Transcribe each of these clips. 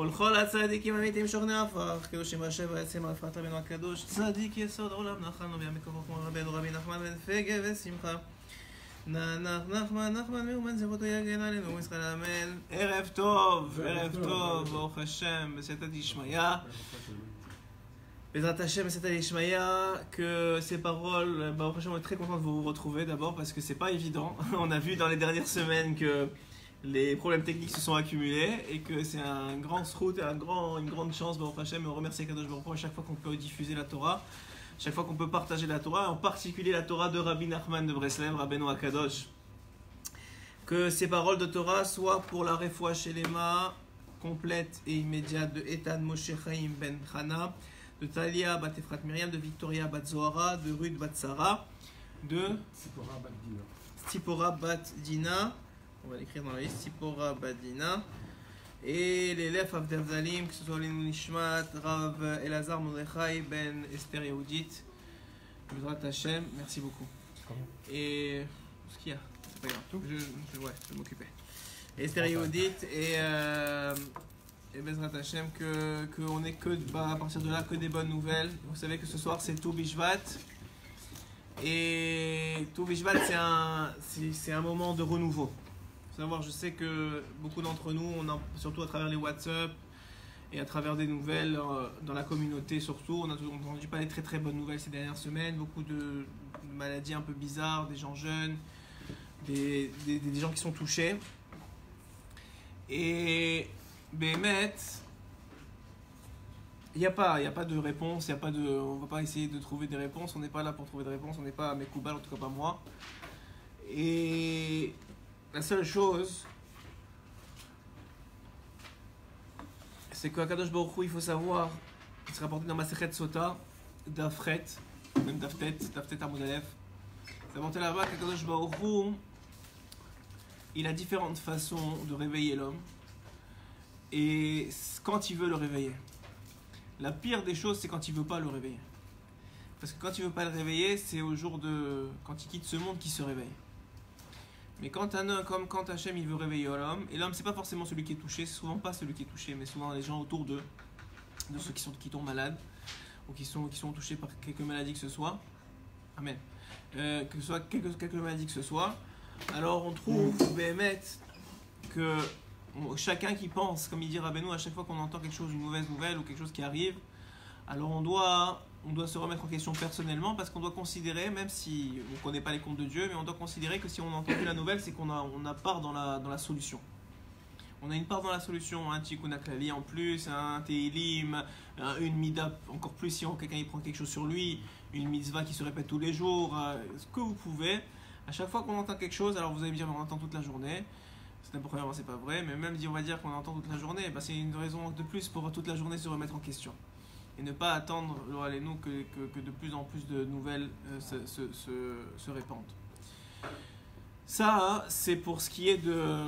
ולכל הצדיקים המתים שוכני הפך, קדושים ראשי ועצים על אפרת רבינו הקדוש, צדיק יסוד עולם נחלנו בימי כוחו כמו רבנו רבי נחמן בן פגה ושמחה. נח נחמן נחמן מאומן זכותו יגן עלינו ישראל אמן. ערב טוב, ערב טוב, ברוך השם, בסייעתא דשמיא. Bezrat Hashem, c'est Ishmaïa, que ces paroles, bah, franchement, on est très content de vous retrouver d'abord parce que c'est pas évident. On a vu dans les dernières semaines que les problèmes techniques se sont accumulés et que c'est un grand route et un grand, une grande chance, Baruch Hashem, et on remercie Kadosh Baruch à chaque fois qu'on peut diffuser la Torah, chaque fois qu'on peut partager la Torah, en particulier la Torah de Rabbi Nachman de Breslev, Rabbeinu Akadosh. Que ces paroles de Torah soient pour la réfoua chez les complète et immédiate de Etan Moshe Chaim Ben Chana, de Talia Bat Efrat Myriam, de Victoria Bat Zohara, de Ruth Bat Sarah, de Tsipora Bat Dina. On va l'écrire dans la liste Tsipora Bat Dina. Et l'élève Avdavzalim, que ce soit Linu Nishmat, Rav Elazar Mordechai, Ben Esther Bezrat Hashem, merci beaucoup. Et ce qu'il y a, c'est pas grave. Je, je, ouais, je vais m'occuper. Esther et. Euh, et Bezrat Hashem, que qu'on ait que, bah, à partir de là que des bonnes nouvelles. Vous savez que ce soir c'est tout Bishvat. Et tout Bishvat c'est un, c'est, un moment de renouveau. Savoir, je sais que beaucoup d'entre nous, on surtout à travers les WhatsApp et à travers des nouvelles euh, dans la communauté surtout, on a entendu pas des très très bonnes nouvelles ces dernières semaines, beaucoup de maladies un peu bizarres, des gens jeunes, des, gens qui sont touchés. Et Bémet, il n'y a, pas, de réponse, y a pas de, on ne va pas essayer de trouver des réponses, on n'est pas là pour trouver des réponses, on n'est pas à mes en tout cas pas moi. Et la seule chose, c'est qu'à Kadosh Baruch il faut savoir, il sera rapporté dans ma Sechet Sota, d'Afret, même d'Aftet, d'Aftet Amoudalef. C'est rapporté là-bas il a différentes façons de réveiller l'homme et quand il veut le réveiller. La pire des choses, c'est quand il veut pas le réveiller. Parce que quand il veut pas le réveiller, c'est au jour de. Quand il quitte ce monde qu'il se réveille. Mais quand un homme, comme quand Hachem il veut réveiller l'homme, et l'homme c'est pas forcément celui qui est touché, c'est souvent pas celui qui est touché, mais souvent les gens autour d'eux, de ceux qui, sont, qui tombent malades, ou qui sont, qui sont touchés par quelque maladie que ce soit. Amen. Euh, que ce soit quelque, quelque maladie que ce soit. Alors on trouve, Béhémet, que chacun qui pense, comme il dit Rabbeinu, à chaque fois qu'on entend quelque chose, une mauvaise nouvelle ou quelque chose qui arrive, alors on doit, on doit se remettre en question personnellement parce qu'on doit considérer, même si on ne connaît pas les comptes de Dieu, mais on doit considérer que si on entend la nouvelle, c'est qu'on a, on a part dans la, dans la solution. On a une part dans la solution, un tikkun aklali en plus, un teilim, une mida encore plus si quelqu'un il prend quelque chose sur lui, une mitzvah qui se répète tous les jours, euh, ce que vous pouvez. À chaque fois qu'on entend quelque chose, alors vous allez me dire on entend toute la journée, premièrement, c'est pas vrai, mais même si on va dire qu'on entend toute la journée, bah, c'est une raison de plus pour toute la journée se remettre en question. Et ne pas attendre, nous, que, que, que, de plus en plus de nouvelles euh, se, se, se, répandent. Ça, c'est pour ce qui est de,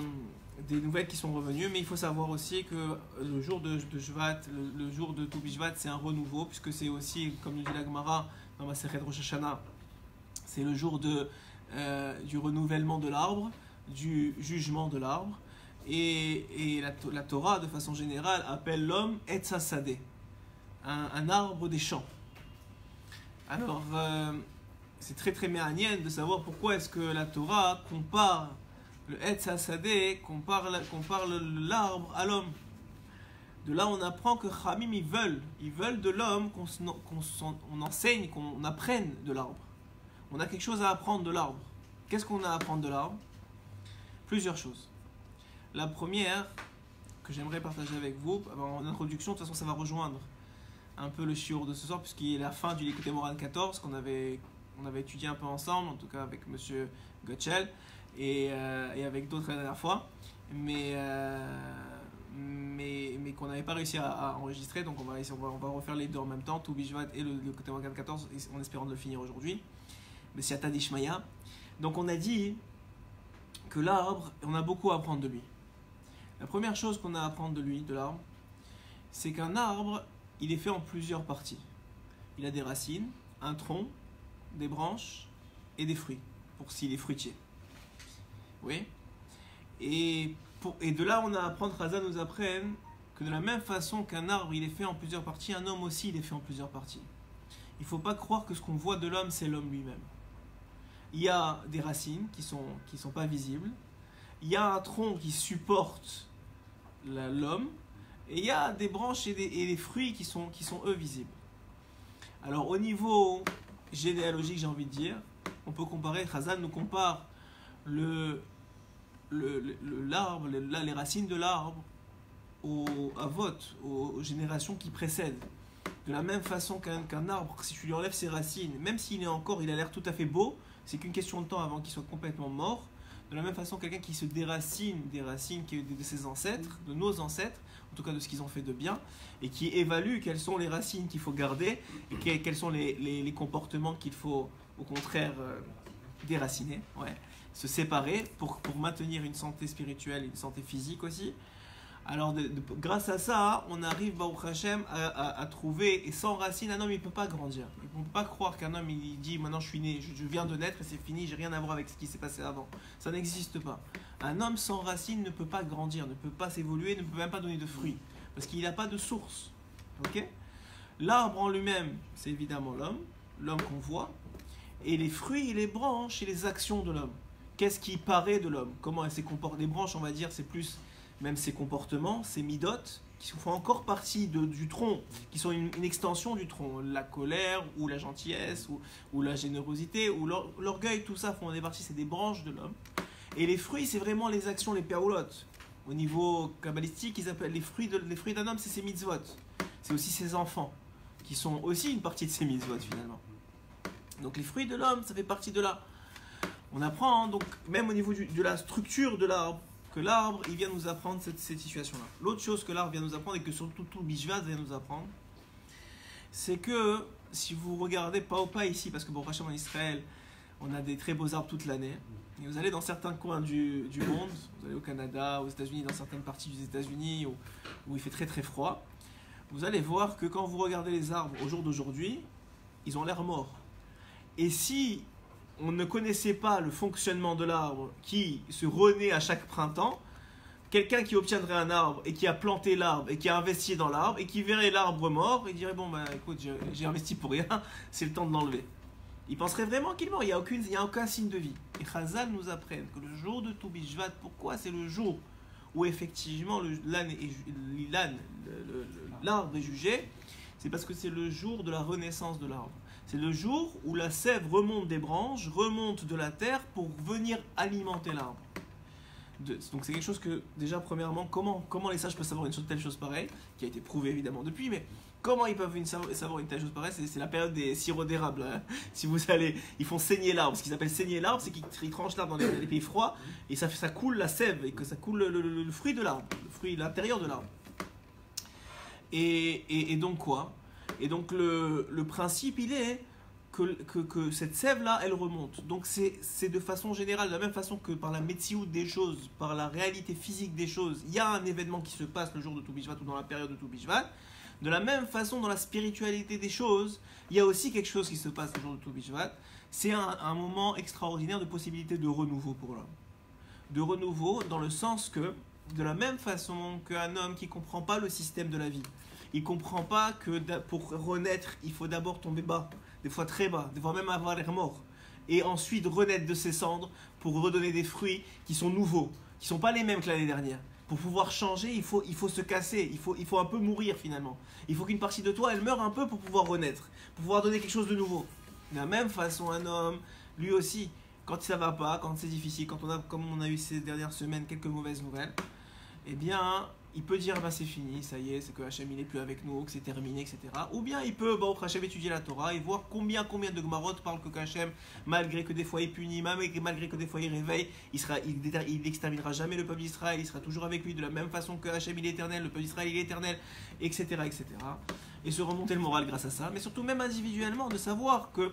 des nouvelles qui sont revenues, mais il faut savoir aussi que le jour de, de le, jour de Toubishvat, c'est un renouveau, puisque c'est aussi, comme nous dit la Gemara dans ma Sechet Rosh Hashanah, c'est le jour de, euh, du renouvellement de l'arbre du jugement de l'arbre. Et, la, Torah, de façon générale, appelle l'homme Etzasadeh, un, arbre des champs. Alors, euh, c'est très très méanien de savoir pourquoi est-ce que la Torah compare le Etzasadeh, compare, compare l'arbre à l'homme. De là, on apprend que Khamim, ils veulent, ils veulent de l'homme qu'on on enseigne, qu'on apprenne de l'arbre. On a quelque chose à apprendre de l'arbre. Qu'est-ce qu'on a à apprendre de l'arbre? Plusieurs choses. La première que j'aimerais partager avec vous, en introduction, de toute façon ça va rejoindre un peu le shiur de ce soir, puisqu'il est la fin du Likute Moral 14, qu'on avait, on avait étudié un peu ensemble, en tout cas avec Monsieur Gotchel, et, euh, et avec d'autres la dernière fois, mais, euh, mais, mais qu'on n'avait pas réussi à, enregistrer, donc on va, on, va, refaire les deux en même temps, tout et le Likute Moral 14, en espérant de le finir aujourd'hui. Mais c'est Atadishmaya. Donc on a dit que l'arbre, on a beaucoup à apprendre de lui. La première chose qu'on a à apprendre de lui, de l'arbre, c'est qu'un arbre, il est fait en plusieurs parties. Il a des racines, un tronc, des branches et des fruits, pour s'il est fruitier. Oui Et, pour, et de là, on a à apprendre, Raza nous apprenne que de la même façon qu'un arbre il est fait en plusieurs parties, un homme aussi il est fait en plusieurs parties. Il ne faut pas croire que ce qu'on voit de l'homme, c'est l'homme lui-même. Il y a des racines qui ne sont, qui sont pas visibles, il y a un tronc qui supporte l'homme, et il y a des branches et des, fruits qui sont, eux visibles. Alors au niveau généalogique, j'ai envie de dire, on peut comparer, Khazal nous compare l'arbre, le, les racines de l'arbre à vote, aux, générations qui précèdent. De la même façon qu'un arbre, si tu lui enlèves ses racines, même s'il est encore, il a l'air tout à fait beau, c'est qu'une question de temps avant qu'il soit complètement mort. De la même façon, quelqu'un qui se déracine des racines de ses ancêtres, de nos ancêtres, en tout cas de ce qu'ils ont fait de bien, et qui évalue quelles sont les racines qu'il faut garder et quels sont les, les, comportements qu'il faut au contraire euh, déraciner, ouais, se séparer pour, pour maintenir une santé spirituelle, une santé physique aussi. Alors, grâce à ça, on arrive, Baruch Hashem, à, trouver, et sans racine, un homme, il ne peut pas grandir. On ne peut pas croire qu'un homme, il dit, maintenant je suis né, je, viens de naître et c'est fini, j'ai rien à voir avec ce qui s'est passé avant. Ça n'existe pas. Un homme sans racine ne peut pas grandir, ne peut pas s'évoluer, ne peut même pas donner de fruits, parce qu'il n'a pas de source. Ok? L'arbre en lui-même, c'est évidemment l'homme, l'homme qu'on voit, et les fruits les branches et les actions de l'homme. Qu'est-ce qui paraît de l'homme? Comment elle se comporte Les branches, on va dire, c'est plus même ses comportements, ses midotes, qui font encore partie du tronc, qui sont une, extension du tronc. La colère, ou la gentillesse, ou, la générosité, ou l'orgueil, tout ça font des parties, c'est des branches de l'homme. Et les fruits, c'est vraiment les actions, les péroulottes. Au niveau kabbalistique, ils appellent les fruits, fruits d'un homme, c'est ses mitzvot. C'est aussi ses enfants, qui sont aussi une partie de ses mitzvot finalement. Donc les fruits de l'homme, ça fait partie de là. On apprend, hein, donc même au niveau de la structure de l'arbre, que l'arbre, il vient nous apprendre cette, situation-là. L'autre chose que l'arbre vient nous apprendre et que surtout tout Bishvat vient nous apprendre, c'est que si vous regardez pas ou pas ici, parce que Hachem en Israël, on a des très beaux arbres toute l'année. Et vous allez dans certains coins du, monde, vous allez au Canada, aux États-Unis, dans certaines parties des États-Unis où, où il fait très très froid, vous allez voir que quand vous regardez les arbres au jour d'aujourd'hui, ils ont l'air morts. Et si on ne connaissait pas le fonctionnement de l'arbre qui se renaît à chaque printemps, quelqu'un qui obtiendrait un arbre et qui a planté l'arbre et qui a investi dans l'arbre et qui verrait l'arbre mort, il dirait bon ben écoute j'ai investi pour rien, c'est le temps de l'enlever. Il penserait vraiment qu'il mort, il n'y a, aucun signe de vie. Et Chazal nous apprenne que le jour de Toubishvat, pourquoi c'est le jour où effectivement l'arbre est jugé, c'est parce que c'est le jour de la renaissance de l'arbre. C'est le jour où la sève remonte des branches, remonte de la terre pour venir alimenter l'arbre. Donc c'est quelque chose que, déjà, premièrement, comment, comment les sages peuvent savoir une telle chose pareille, qui a été prouvée évidemment depuis, mais comment ils peuvent savoir une telle chose pareille C'est la période des sirops d'érable. Hein. Si vous allez, ils font saigner l'arbre. Ce qu'ils appellent saigner l'arbre, c'est qu'ils tranchent l'arbre dans les, pays froids et ça, ça coule la sève et que ça coule le, fruit de l'arbre, le fruit, l'intérieur de l'arbre. Et, et donc quoi? Et donc le, principe, il est que, que, cette sève-là, elle remonte. Donc c'est de façon générale, de la même façon que par la médecine des choses, par la réalité physique des choses, il y a un événement qui se passe le jour de Toubishvat ou dans la période de Toubishvat. De la même façon, dans la spiritualité des choses, il y a aussi quelque chose qui se passe le jour de Toubishvat. C'est un, un moment extraordinaire de possibilité de renouveau pour l'homme. De renouveau dans le sens que, de la même façon qu'un homme qui ne comprend pas le système de la vie, il comprend pas que pour renaître, il faut d'abord tomber bas, des fois très bas, des fois même avoir l'air mort, et ensuite renaître de ses cendres pour redonner des fruits qui sont nouveaux, qui sont pas les mêmes que l'année dernière. Pour pouvoir changer, il faut, il faut se casser, il faut, il faut un peu mourir finalement. Il faut qu'une partie de toi, elle meure un peu pour pouvoir renaître, pour pouvoir donner quelque chose de nouveau. De la même façon, un homme, lui aussi, quand ça va pas, quand c'est difficile, quand on a, comme on a eu ces dernières semaines, quelques mauvaises nouvelles, eh bien, il peut dire bah c'est fini, ça y est, c'est que Hachem il est plus avec nous, que c'est terminé, etc. Ou bien il peut, bah, Hachem étudier la Torah et voir combien, combien de Gmarot parlent que Hachem, malgré que des fois il punit, malgré que des fois il réveille, il sera, il, exterminera jamais le peuple d'Israël, il sera toujours avec lui de la même façon que Hachem il est éternel, le peuple d'Israël il est éternel, etc., etc. Et se remonter le moral grâce à ça, mais surtout même individuellement de savoir que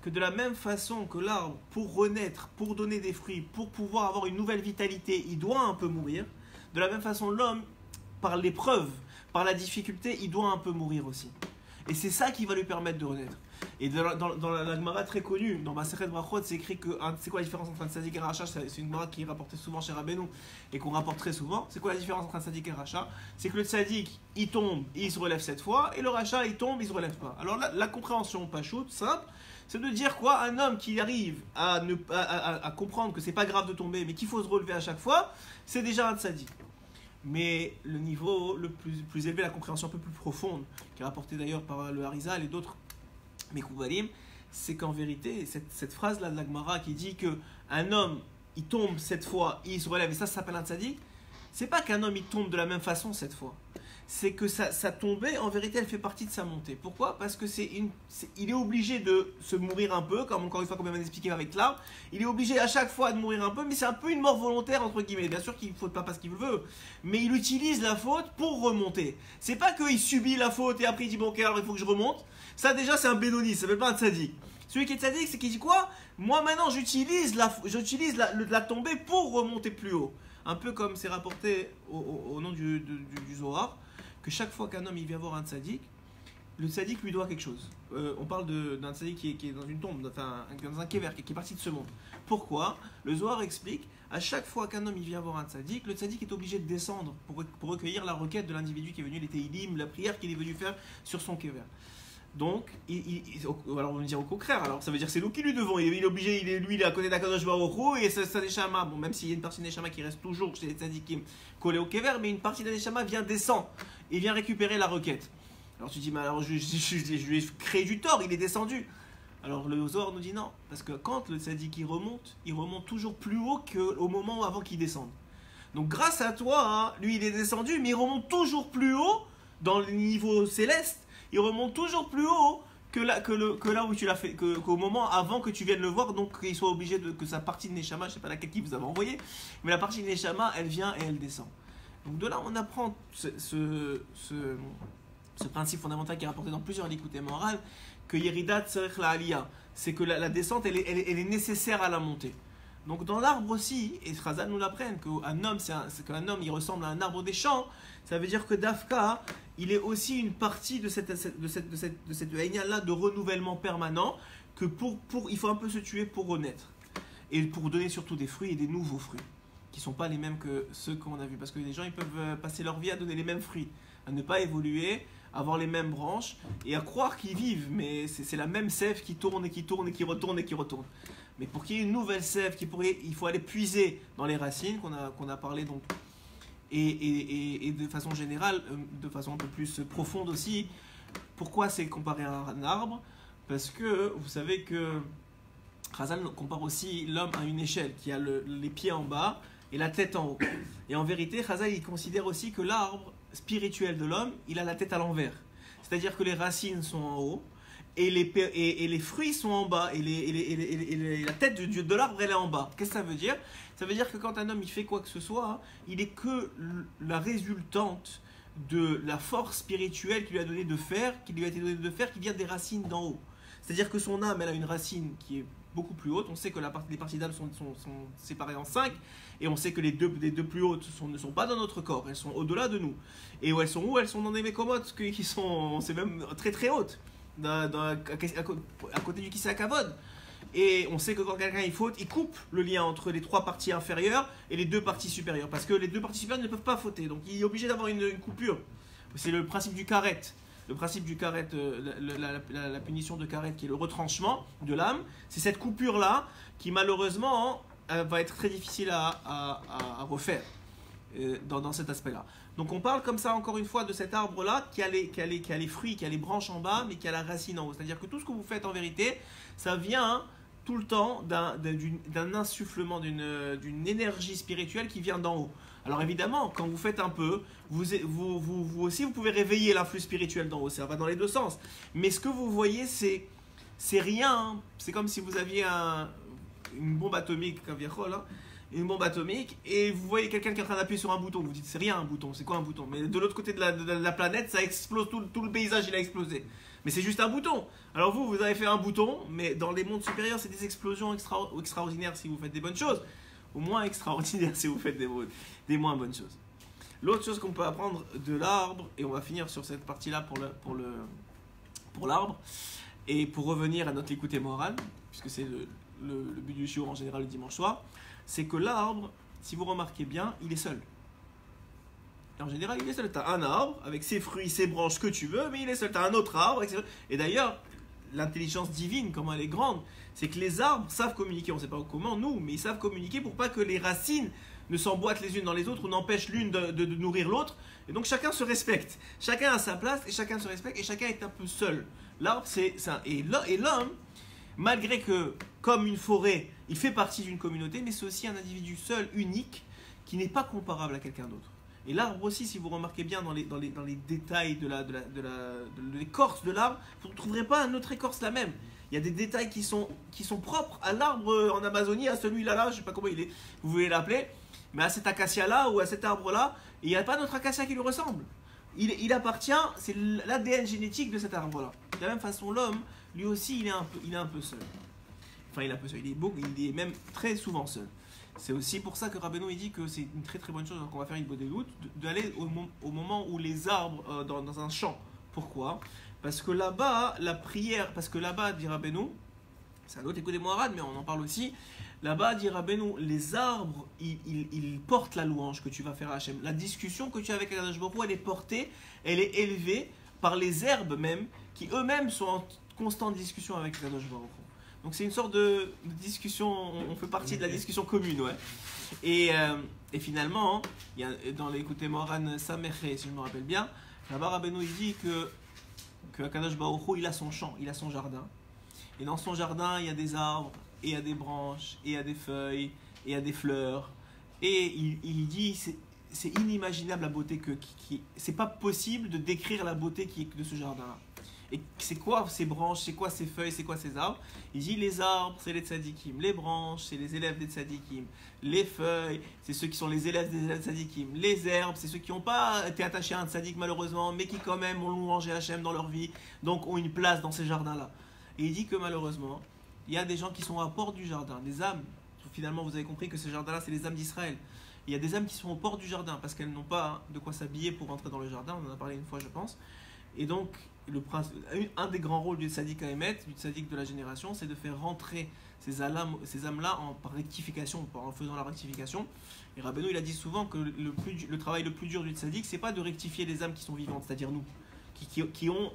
que de la même façon que l'arbre, pour renaître, pour donner des fruits, pour pouvoir avoir une nouvelle vitalité, il doit un peu mourir, de la même façon, l'homme, par l'épreuve, par la difficulté, il doit un peu mourir aussi. Et c'est ça qui va lui permettre de renaître. Et dans, la, très connue, dans Maseret Brachot, c'est écrit que c'est quoi la différence entre un tzadik et un rachat? C'est une Gemara qui est rapportée souvent chez Rabbeinu et qu'on rapporte très souvent. C'est quoi la différence entre un tzadik et un rachat? C'est que le tzadik, il tombe, il se relève cette fois, et le rachat, il tombe, il se relève pas. Alors la, la compréhension pas chaude, simple, c'est de dire quoi Un homme qui arrive à, ne, à, à, comprendre que c'est pas grave de tomber, mais qu'il faut se relever à chaque fois, c'est déjà un tzadik. Mais le niveau le plus, plus élevé, la compréhension un peu plus profonde, qui est rapportée d'ailleurs par le Harizal et d'autres mais Kouvalim, c'est qu'en vérité, cette, cette phrase-là de l'Agmara qui dit que un homme, il tombe cette fois, il se relève, et ça, ça s'appelle un tzaddik, c'est pas qu'un homme, il tombe de la même façon cette fois. C'est que sa, sa, tombée, en vérité, elle fait partie de sa montée. Pourquoi? Parce que c'est une, il est obligé de se mourir un peu, comme encore une fois, comme on vient d'expliquer avec l'arbre. Il est obligé à chaque fois de mourir un peu, mais c'est un peu une mort volontaire, entre guillemets. Bien sûr qu'il ne faute pas parce qu'il veut, mais il utilise la faute pour remonter. C'est pas qu'il subit la faute et après il dit, bon, ok, alors il faut que je remonte. Ça, déjà, c'est un bénoni, ça s'appelle pas un tzaddik. Celui qui est tzaddik, c'est qu'il dit quoi? Moi, maintenant, j'utilise la, j'utilise la, la, tombée pour remonter plus haut. Un peu comme c'est rapporté au, nom du, du, du, Zohar, que chaque fois qu'un homme il vient voir un tzaddik, le tzaddik lui doit quelque chose. Euh, on parle d'un tzaddik qui est, dans une tombe, dans un kever, qui est parti de ce monde. Pourquoi Le Zohar explique, à chaque fois qu'un homme il vient voir un tzaddik, le tzaddik est obligé de descendre pour, pour recueillir la requête de l'individu qui est venu, les teilim, la prière qu'il est venu faire sur son kever. Donc, il, il, alors on va dire au contraire, alors ça veut dire c'est nous qui lui devons. Il est obligé, il est, lui il est à côté d'Akadosh Baruch et c'est Neshama. Bon, même s'il y a une partie d'Aneshama qui reste toujours chez les tzadikim collée au kever, mais une partie d'Aneshama vient descendre et vient récupérer la requête. Alors tu dis, mais alors je, je, je, lui ai créé du tort, il est descendu. Alors le Zor nous dit non, parce que quand le tzadik il remonte, il remonte toujours plus haut qu'au moment avant qu'il descende. Donc grâce à toi, hein, lui il est descendu, mais il remonte toujours plus haut dans le niveau céleste il remonte toujours plus haut que là, que le, que là où tu l'as fait, qu'au moment avant que tu viennes le voir, donc qu'il soit obligé de, que sa partie de Neshama, je sais pas laquelle qui vous avez envoyé, mais la partie de Neshama, elle vient et elle descend. Donc de là, on apprend ce, ce, principe fondamental qui est rapporté dans plusieurs likutés morales, que Yeridat la c'est que la, descente, elle est, nécessaire à la montée. Donc dans l'arbre aussi, et Khazan nous l'apprennent, qu'un homme, c'est qu'un homme, il ressemble à un arbre des champs, ça veut dire que Dafka, il est aussi une partie de cette, de cette, de cette, de cette là de renouvellement permanent, que pour, pour, il faut un peu se tuer pour renaître. Et pour donner surtout des fruits et des nouveaux fruits, qui ne sont pas les mêmes que ceux qu'on a vus. Parce que les gens, ils peuvent passer leur vie à donner les mêmes fruits, à ne pas évoluer, avoir les mêmes branches, et à croire qu'ils vivent, mais c'est la même sève qui tourne et qui tourne et qui retourne et qui retourne. Mais pour qu'il y ait une nouvelle sève, qui pourrait, il faut aller puiser dans les racines qu'on a, a parlé donc et, et, et, de façon générale, euh, de façon un peu plus profonde aussi, pourquoi c'est comparé à un arbre? Parce que vous savez que Razal compare aussi l'homme à une échelle qui a le, les pieds en bas et la tête en haut. Et en vérité, Razal il considère aussi que l'arbre spirituel de l'homme, il a la tête à l'envers. C'est-à-dire que les racines sont en haut et les, et, et les fruits sont en bas et, les, et, les, la tête de, de l'arbre elle est en bas. Qu'est-ce que ça veut dire? Ça veut dire que quand un homme il fait quoi que ce soit, hein, il est que la résultante de la force spirituelle qu'il lui a donné de faire, qui lui a été donné de faire, qui vient des racines d'en haut. C'est-à-dire que son âme, elle a une racine qui est beaucoup plus haute. On sait que la les parties d'âme sont, sont, séparées en cinq, et on sait que les deux, les deux plus hautes ne sont pas dans notre corps, elles sont au-delà de nous. Et où elles sont où? Elles sont dans des mécomotes qui sont, c'est même très très hautes à, côté du Kisei Kavod. Et on sait que quand quelqu'un il faute, il coupe le lien entre les trois parties inférieures et les deux parties supérieures. Parce que les deux parties supérieures ne peuvent pas fauter. Donc il est obligé d'avoir une, coupure. C'est le principe du carré. Le principe du carré, euh, la, punition de carré qui est le retranchement de l'âme, c'est cette coupure-là qui malheureusement euh, va être très difficile à, refaire euh, dans cet aspect-là. Donc on parle comme ça encore une fois de cet arbre-là qui, qui, qui, a les fruits, qui a les branches en bas, mais qui a la racine en haut. C'est-à-dire que tout ce que vous faites en vérité, ça vient tout le temps d'un insufflement, d'une énergie spirituelle qui vient d'en haut. Alors évidemment, quand vous faites un peu, vous, vous, vous, vous aussi, vous pouvez réveiller l'influx spirituel d'en haut. Ça va dans les deux sens. Mais ce que vous voyez, c'est rien. C'est comme si vous aviez un, une bombe atomique, un hein une bombe atomique et vous voyez quelqu'un qui est en train d'appuyer sur un bouton. Vous dites c'est rien un bouton, c'est quoi un bouton? Mais de l'autre côté de la, de la, planète, ça explose, tout, tout, le paysage il a explosé. Mais c'est juste un bouton. Alors vous, vous avez fait un bouton, mais dans les mondes supérieurs, c'est des explosions extra, extraordinaires si vous faites des bonnes choses. Au moins extraordinaires si vous faites des, des moins bonnes choses. L'autre chose qu'on peut apprendre de l'arbre, et on va finir sur cette partie-là pour le, pour le, pour l'arbre. Et pour revenir à notre écoute morale, puisque c'est le, le, le, but du shiur en général le dimanche soir, c'est que l'arbre, si vous remarquez bien, il est seul. En général, il est seul. Tu as un arbre avec ses fruits, ses branches, que tu veux, mais il est seul. Tu as un autre arbre. Ses... Et d'ailleurs, l'intelligence divine, comment elle est grande, c'est que les arbres savent communiquer. On ne sait pas comment, nous, mais ils savent communiquer pour pas que les racines ne s'emboîtent les unes dans les autres ou n'empêchent l'une de, de, de, nourrir l'autre. Et donc chacun se respecte. Chacun a sa place et chacun se respecte et chacun est un peu seul. L'arbre, c'est ça. Et l'homme, malgré que, comme une forêt, il fait partie d'une communauté, mais c'est aussi un individu seul, unique, qui n'est pas comparable à quelqu'un d'autre. Et l'arbre aussi, si vous remarquez bien dans les, dans les, dans les détails de l'écorce la, de, la, de, de l'arbre, vous ne trouverez pas un autre écorce la même. Il y a des détails qui sont, qui sont propres à l'arbre en Amazonie, à celui-là, là, je ne sais pas comment il est, vous voulez l'appeler, mais à cet acacia-là ou à cet arbre-là, il n'y a pas d'autre acacia qui lui ressemble. Il, il appartient, c'est l'ADN génétique de cet arbre-là. De la même façon, l'homme, lui aussi, il est, un peu, il est un peu seul. Il est beau, il est même très souvent seul. C'est aussi pour ça que Rabbeinu dit que c'est une très très bonne chose qu'on va faire une bonne d'aller au, moment où les arbres euh, dans, un champ. Pourquoi? Parce que là-bas, la prière, parce que là-bas, dit Rabbeinu, c'est un autre écoute des Moharad, mais on en parle aussi. Là-bas, dit Rabbeinu, les arbres, ils, portent la louange que tu vas faire à Hachem. La discussion que tu as avec Akadosh elle est portée, elle est élevée par les herbes même, qui eux-mêmes sont en constante discussion avec Akadosh Baruch donc c'est une sorte de, de, discussion, on fait partie de la discussion commune, ouais. Et, euh, et finalement, il y a, dans l'écouté Moran Samerhe, si je me rappelle bien, là-bas Rabbeinu il dit que, que Akadosh Baruch il a son champ, il a son jardin. Et dans son jardin, il y a des arbres, et il y a des branches, et il y a des feuilles, et il y a des fleurs. Et il, il dit, c'est inimaginable la beauté que... Qui, qui c'est pas possible de décrire la beauté qui est de ce jardin-là. Et c'est quoi ces branches, c'est quoi ces feuilles, c'est quoi ces arbres? Il dit les arbres, c'est les tzadikim. Les branches, c'est les élèves des tzadikim. Les feuilles, c'est ceux qui sont les élèves des tzadikim. Les herbes, c'est ceux qui n'ont pas été attachés à un tzadik malheureusement, mais qui quand même ont louangé Hachem dans leur vie, donc ont une place dans ces jardins-là. Et il dit que malheureusement, il y a des gens qui sont à port du jardin, des âmes. Finalement, vous avez compris que ce jardin-là, c'est les âmes d'Israël. Il y a des âmes qui sont au port du jardin parce qu'elles n'ont pas de quoi s'habiller pour entrer dans le jardin. On en a parlé une fois, je pense. Et donc, un des grands rôles du sadique à émettre, du sadique de la génération, c'est de faire rentrer ces âmes-là ces âmes en, rectification, en faisant la rectification. Et Rabbeinu, il a dit souvent que le, travail le plus dur du sadique, c'est pas de rectifier les âmes qui sont vivantes, c'est-à-dire nous, qui, ont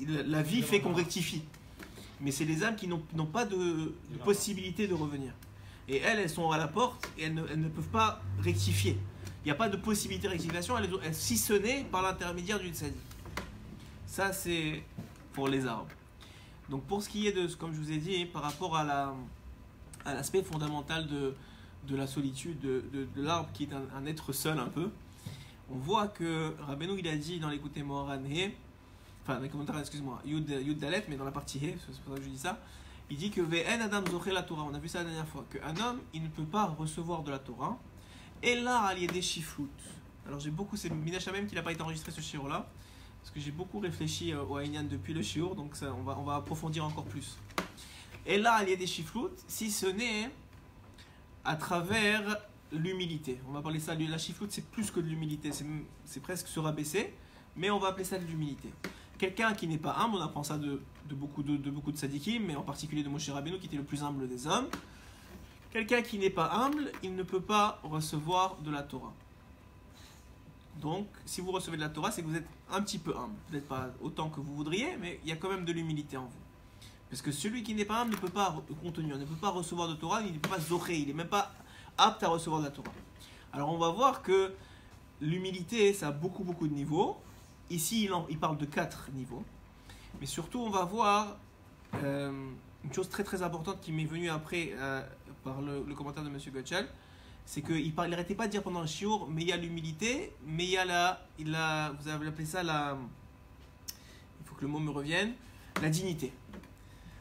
la vie fait qu'on rectifie. Mais c'est les âmes qui n'ont pas de, possibilité de revenir. Et elles, elles sont à la porte et elles ne, elles ne peuvent pas rectifier. Il n'y a pas de possibilité de rectification, elles, elles, si ce n'est par l'intermédiaire du sadique. Ça, c'est pour les arbres. Donc, pour ce qui est de, comme je vous ai dit, par rapport à, la, à l'aspect fondamental de, la solitude de, l'arbre, qui est un, être seul un peu, on voit que Rabbeinu, il a dit dans l'écouté Moharan enfin, dans les commentaires, excuse-moi, Yud, Yud Dalet, mais dans la partie He, c'est pour ça que je dis ça, il dit que Ve'en Adam Zoché la Torah, on a vu ça la dernière fois, qu'un homme, il ne peut pas recevoir de la Torah, et là, il y a des chifloutes. Alors, j'ai beaucoup, c'est Minacha même qui n'a pas été enregistré ce chiro là parce que j'ai beaucoup réfléchi au Aïnian depuis le shiur, donc ça, on, va, on va approfondir encore plus. Et là, il y a des chifloutes, si ce n'est à travers l'humilité. On va parler ça, la chifloute, c'est plus que de l'humilité, c'est presque se rabaisser, mais on va appeler ça de l'humilité. Quelqu'un qui n'est pas humble, on apprend ça de, de, beaucoup de, de beaucoup de sadikim, mais en particulier de Moshe Rabbeinu, qui était le plus humble des hommes. Quelqu'un qui n'est pas humble, il ne peut pas recevoir de la Torah. Donc, si vous recevez de la Torah, c'est que vous êtes un petit peu humble. Peut-être pas autant que vous voudriez, mais il y a quand même de l'humilité en vous. Parce que celui qui n'est pas humble ne peut pas contenir, ne peut pas recevoir de Torah, il ne peut pas zorer, il n'est même pas apte à recevoir de la Torah. Alors, on va voir que l'humilité, ça a beaucoup, beaucoup de niveaux. Ici, il, en, il parle de quatre niveaux. Mais surtout, on va voir euh, une chose très, très importante qui m'est venue après euh, par le, le, commentaire de M. Gottschall c'est qu'il n'arrêtait pas de dire pendant le chiour, mais il y a l'humilité, mais il y a la, il a, vous avez appelé ça la, il faut que le mot me revienne, la dignité.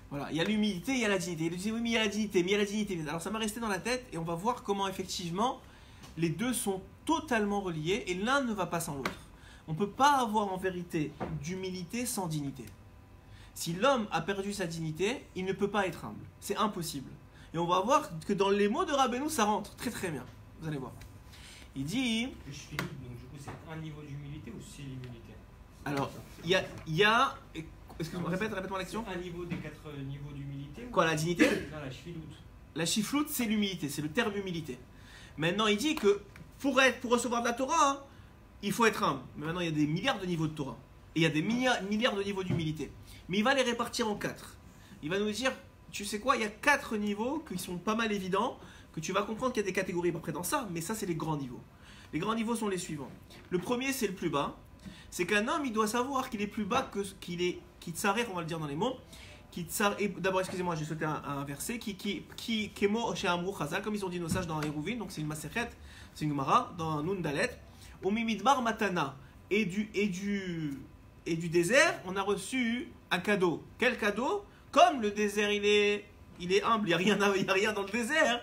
Voilà, il y a l'humilité, il y a la dignité. Il dit oui, mais il y a la dignité, mais il y a la dignité. Alors ça m'a resté dans la tête et on va voir comment effectivement les deux sont totalement reliés et l'un ne va pas sans l'autre. On ne peut pas avoir en vérité d'humilité sans dignité. Si l'homme a perdu sa dignité, il ne peut pas être humble. C'est impossible. Et on va voir que dans les mots de Rabbeinu, ça rentre très très bien. Vous allez voir. Il dit. Je finis, donc du coup, c'est un niveau d'humilité ou c'est l'humilité Alors, il y a. Y a excuse-moi, répète, répète-moi l'action. Un niveau des quatre niveaux d'humilité Quoi, la dignité Non, la chfilout. La chifloute, c'est l'humilité, c'est le terme humilité. Maintenant, il dit que pour, être, pour recevoir de la Torah, hein, il faut être humble. Mais maintenant, il y a des milliards de niveaux de Torah. Et il y a des milliards, milliards de niveaux d'humilité. Mais il va les répartir en quatre. Il va nous dire, tu sais quoi, il y a quatre niveaux qui sont pas mal évidents, que tu vas comprendre qu'il y a des catégories après dans ça, mais ça, c'est les grands niveaux. Les grands niveaux sont les suivants. Le premier, c'est le plus bas. C'est qu'un homme, il doit savoir qu'il est plus bas que qu'il est, qu'il s'arrête, on va le dire dans les mots, qui D'abord, excusez-moi, j'ai sauté un, un verset qui qui qui kemo chez Chazal, comme ils ont dit nos sages dans Eruvin, donc c'est une Masechet, c'est une Gemara dans Nun Dalet. Au Mimidbar Matana et du et du et du désert, on a reçu un cadeau. Quel cadeau? Comme le désert, il est humble, il y a rien, a rien dans le désert.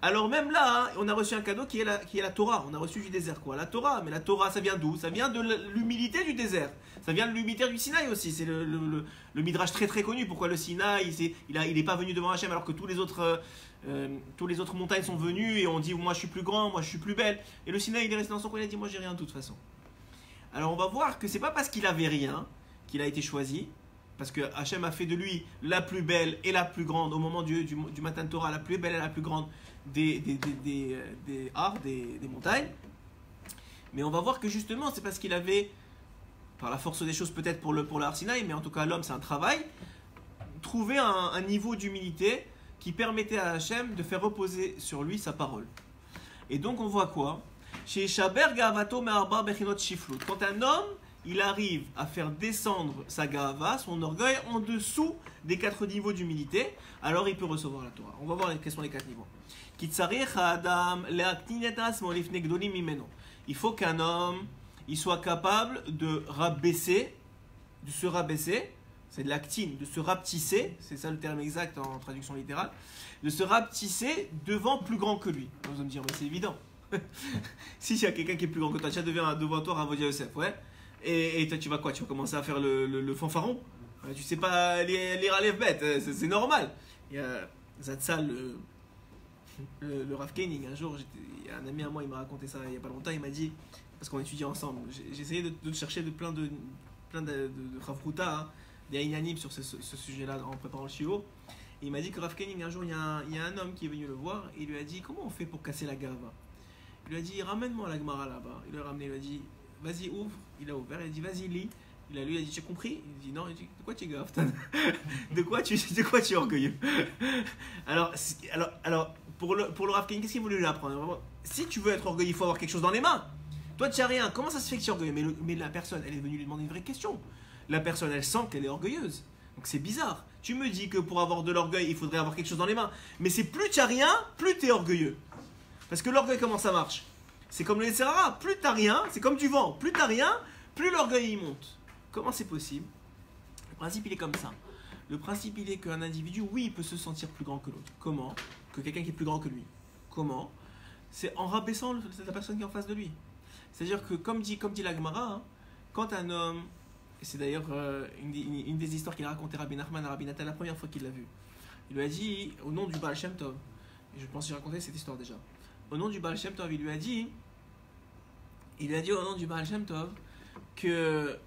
Alors même là, hein, on a reçu un cadeau qui est, la, qui est la Torah. On a reçu du désert quoi La Torah. Mais la Torah, ça vient d'où? Ça vient de l'humilité du désert. Ça vient de l'humilité du Sinaï aussi. C'est le, midrash très très connu. Pourquoi le Sinaï, il n'est pas venu devant Hachem alors que tous les autres euh, euh, tous les autres montagnes sont venues et on dit moi je suis plus grand, moi je suis plus belle. Et le Sinaï il est resté dans son coin, il a dit moi j'ai rien de toute façon. Alors on va voir que c'est pas parce qu'il avait rien qu'il a été choisi, parce que Hachem a fait de lui la plus belle et la plus grande au moment du, du, matin de Torah, la plus belle et la plus grande des, des, des, des, euh, des des montagnes. Mais on va voir que justement c'est parce qu'il avait, par la force des choses peut-être pour le, pour mais en tout cas l'homme c'est un travail, trouvé un, un niveau d'humilité qui permettait à Hachem de faire reposer sur lui sa parole. Et donc on voit quoi? Chez Shaber Gavato Me'arba Bechinot Shiflut. Quand un homme, il arrive à faire descendre sa gava, son orgueil, en dessous des quatre niveaux d'humilité, alors il peut recevoir la Torah. On va voir quels sont les quatre niveaux. Il faut qu'un homme, il soit capable de rabaisser, de se rabaisser, c'est de l'actine, de se rapetisser, c'est ça le terme exact en traduction littérale, de se rapetisser devant plus grand que lui. Vous allez me dire, mais c'est évident. si il y a quelqu'un qui est plus grand que toi, tu devant, devant toi Ravodia Yosef, ouais. Et, toi, tu vas quoi? Tu vas commencer à faire le, le, fanfaron? Ouais, Tu sais pas lire Aleph bête, euh, c'est normal. Il y a Zatzal, le, le, le Rav un jour, a un ami à moi, il m'a raconté ça il y a pas longtemps, il m'a dit, parce qu'on étudiait ensemble, j'ai essayé de, de chercher de plein de, plein de, de, hein, des Inyanim sur ce, sujet-là en préparant le. Et il m'a dit que Rav un jour, il y, a un, il y a un homme qui est venu le voir et il lui a dit Comment on fait pour casser la gava? Il lui a dit Ramène-moi la Gemara là-bas. Il l'a ramené, il lui a dit Vas-y, ouvre. Il a ouvert, il a dit Vas-y, lis. Il a lu, il a dit J'ai compris Il dit Non, il dit De quoi tu es grave de, quoi tu, de quoi tu es orgueilleux? Alors, alors, alors, pour le, pour le Rav qu'est-ce qu'il voulait lui apprendre? Si tu veux être orgueilleux, il faut avoir quelque chose dans les mains. Toi, tu n'as rien. Comment ça se fait que tu es orgueilleux? Mais, le- mais la personne, elle est venue lui demander une vraie question. La personne, elle sent qu'elle est orgueilleuse. Donc c'est bizarre. Tu me dis que pour avoir de l'orgueil, il faudrait avoir quelque chose dans les mains. Mais c'est plus tu as rien, plus tu es orgueilleux. Parce que l'orgueil, comment ça marche? C'est comme le Serra. Plus tu rien, c'est comme du vent. Plus tu rien, plus l'orgueil il monte. Comment c'est possible? Le principe, il est comme ça. Le principe, il est qu'un individu, oui, il peut se sentir plus grand que l'autre. Comment? Que quelqu'un qui est plus grand que lui. Comment? C'est en rabaissant la personne qui est en face de lui. C'est-à-dire que, comme dit, comme dit la Gemara, hein, quand un homme, et c'est d'ailleurs euh, une, des- une- une des histoires qu'il a raconté Rabbi Nachman à Rabbi Nathan la première fois qu'il l'a vu, il lui a dit, au nom du Baal Shem Tov, et je pense que j'ai raconté cette histoire déjà, au nom du Baal Shem Tov, il lui a dit, il lui a dit au nom du Baal Shem Tov, que,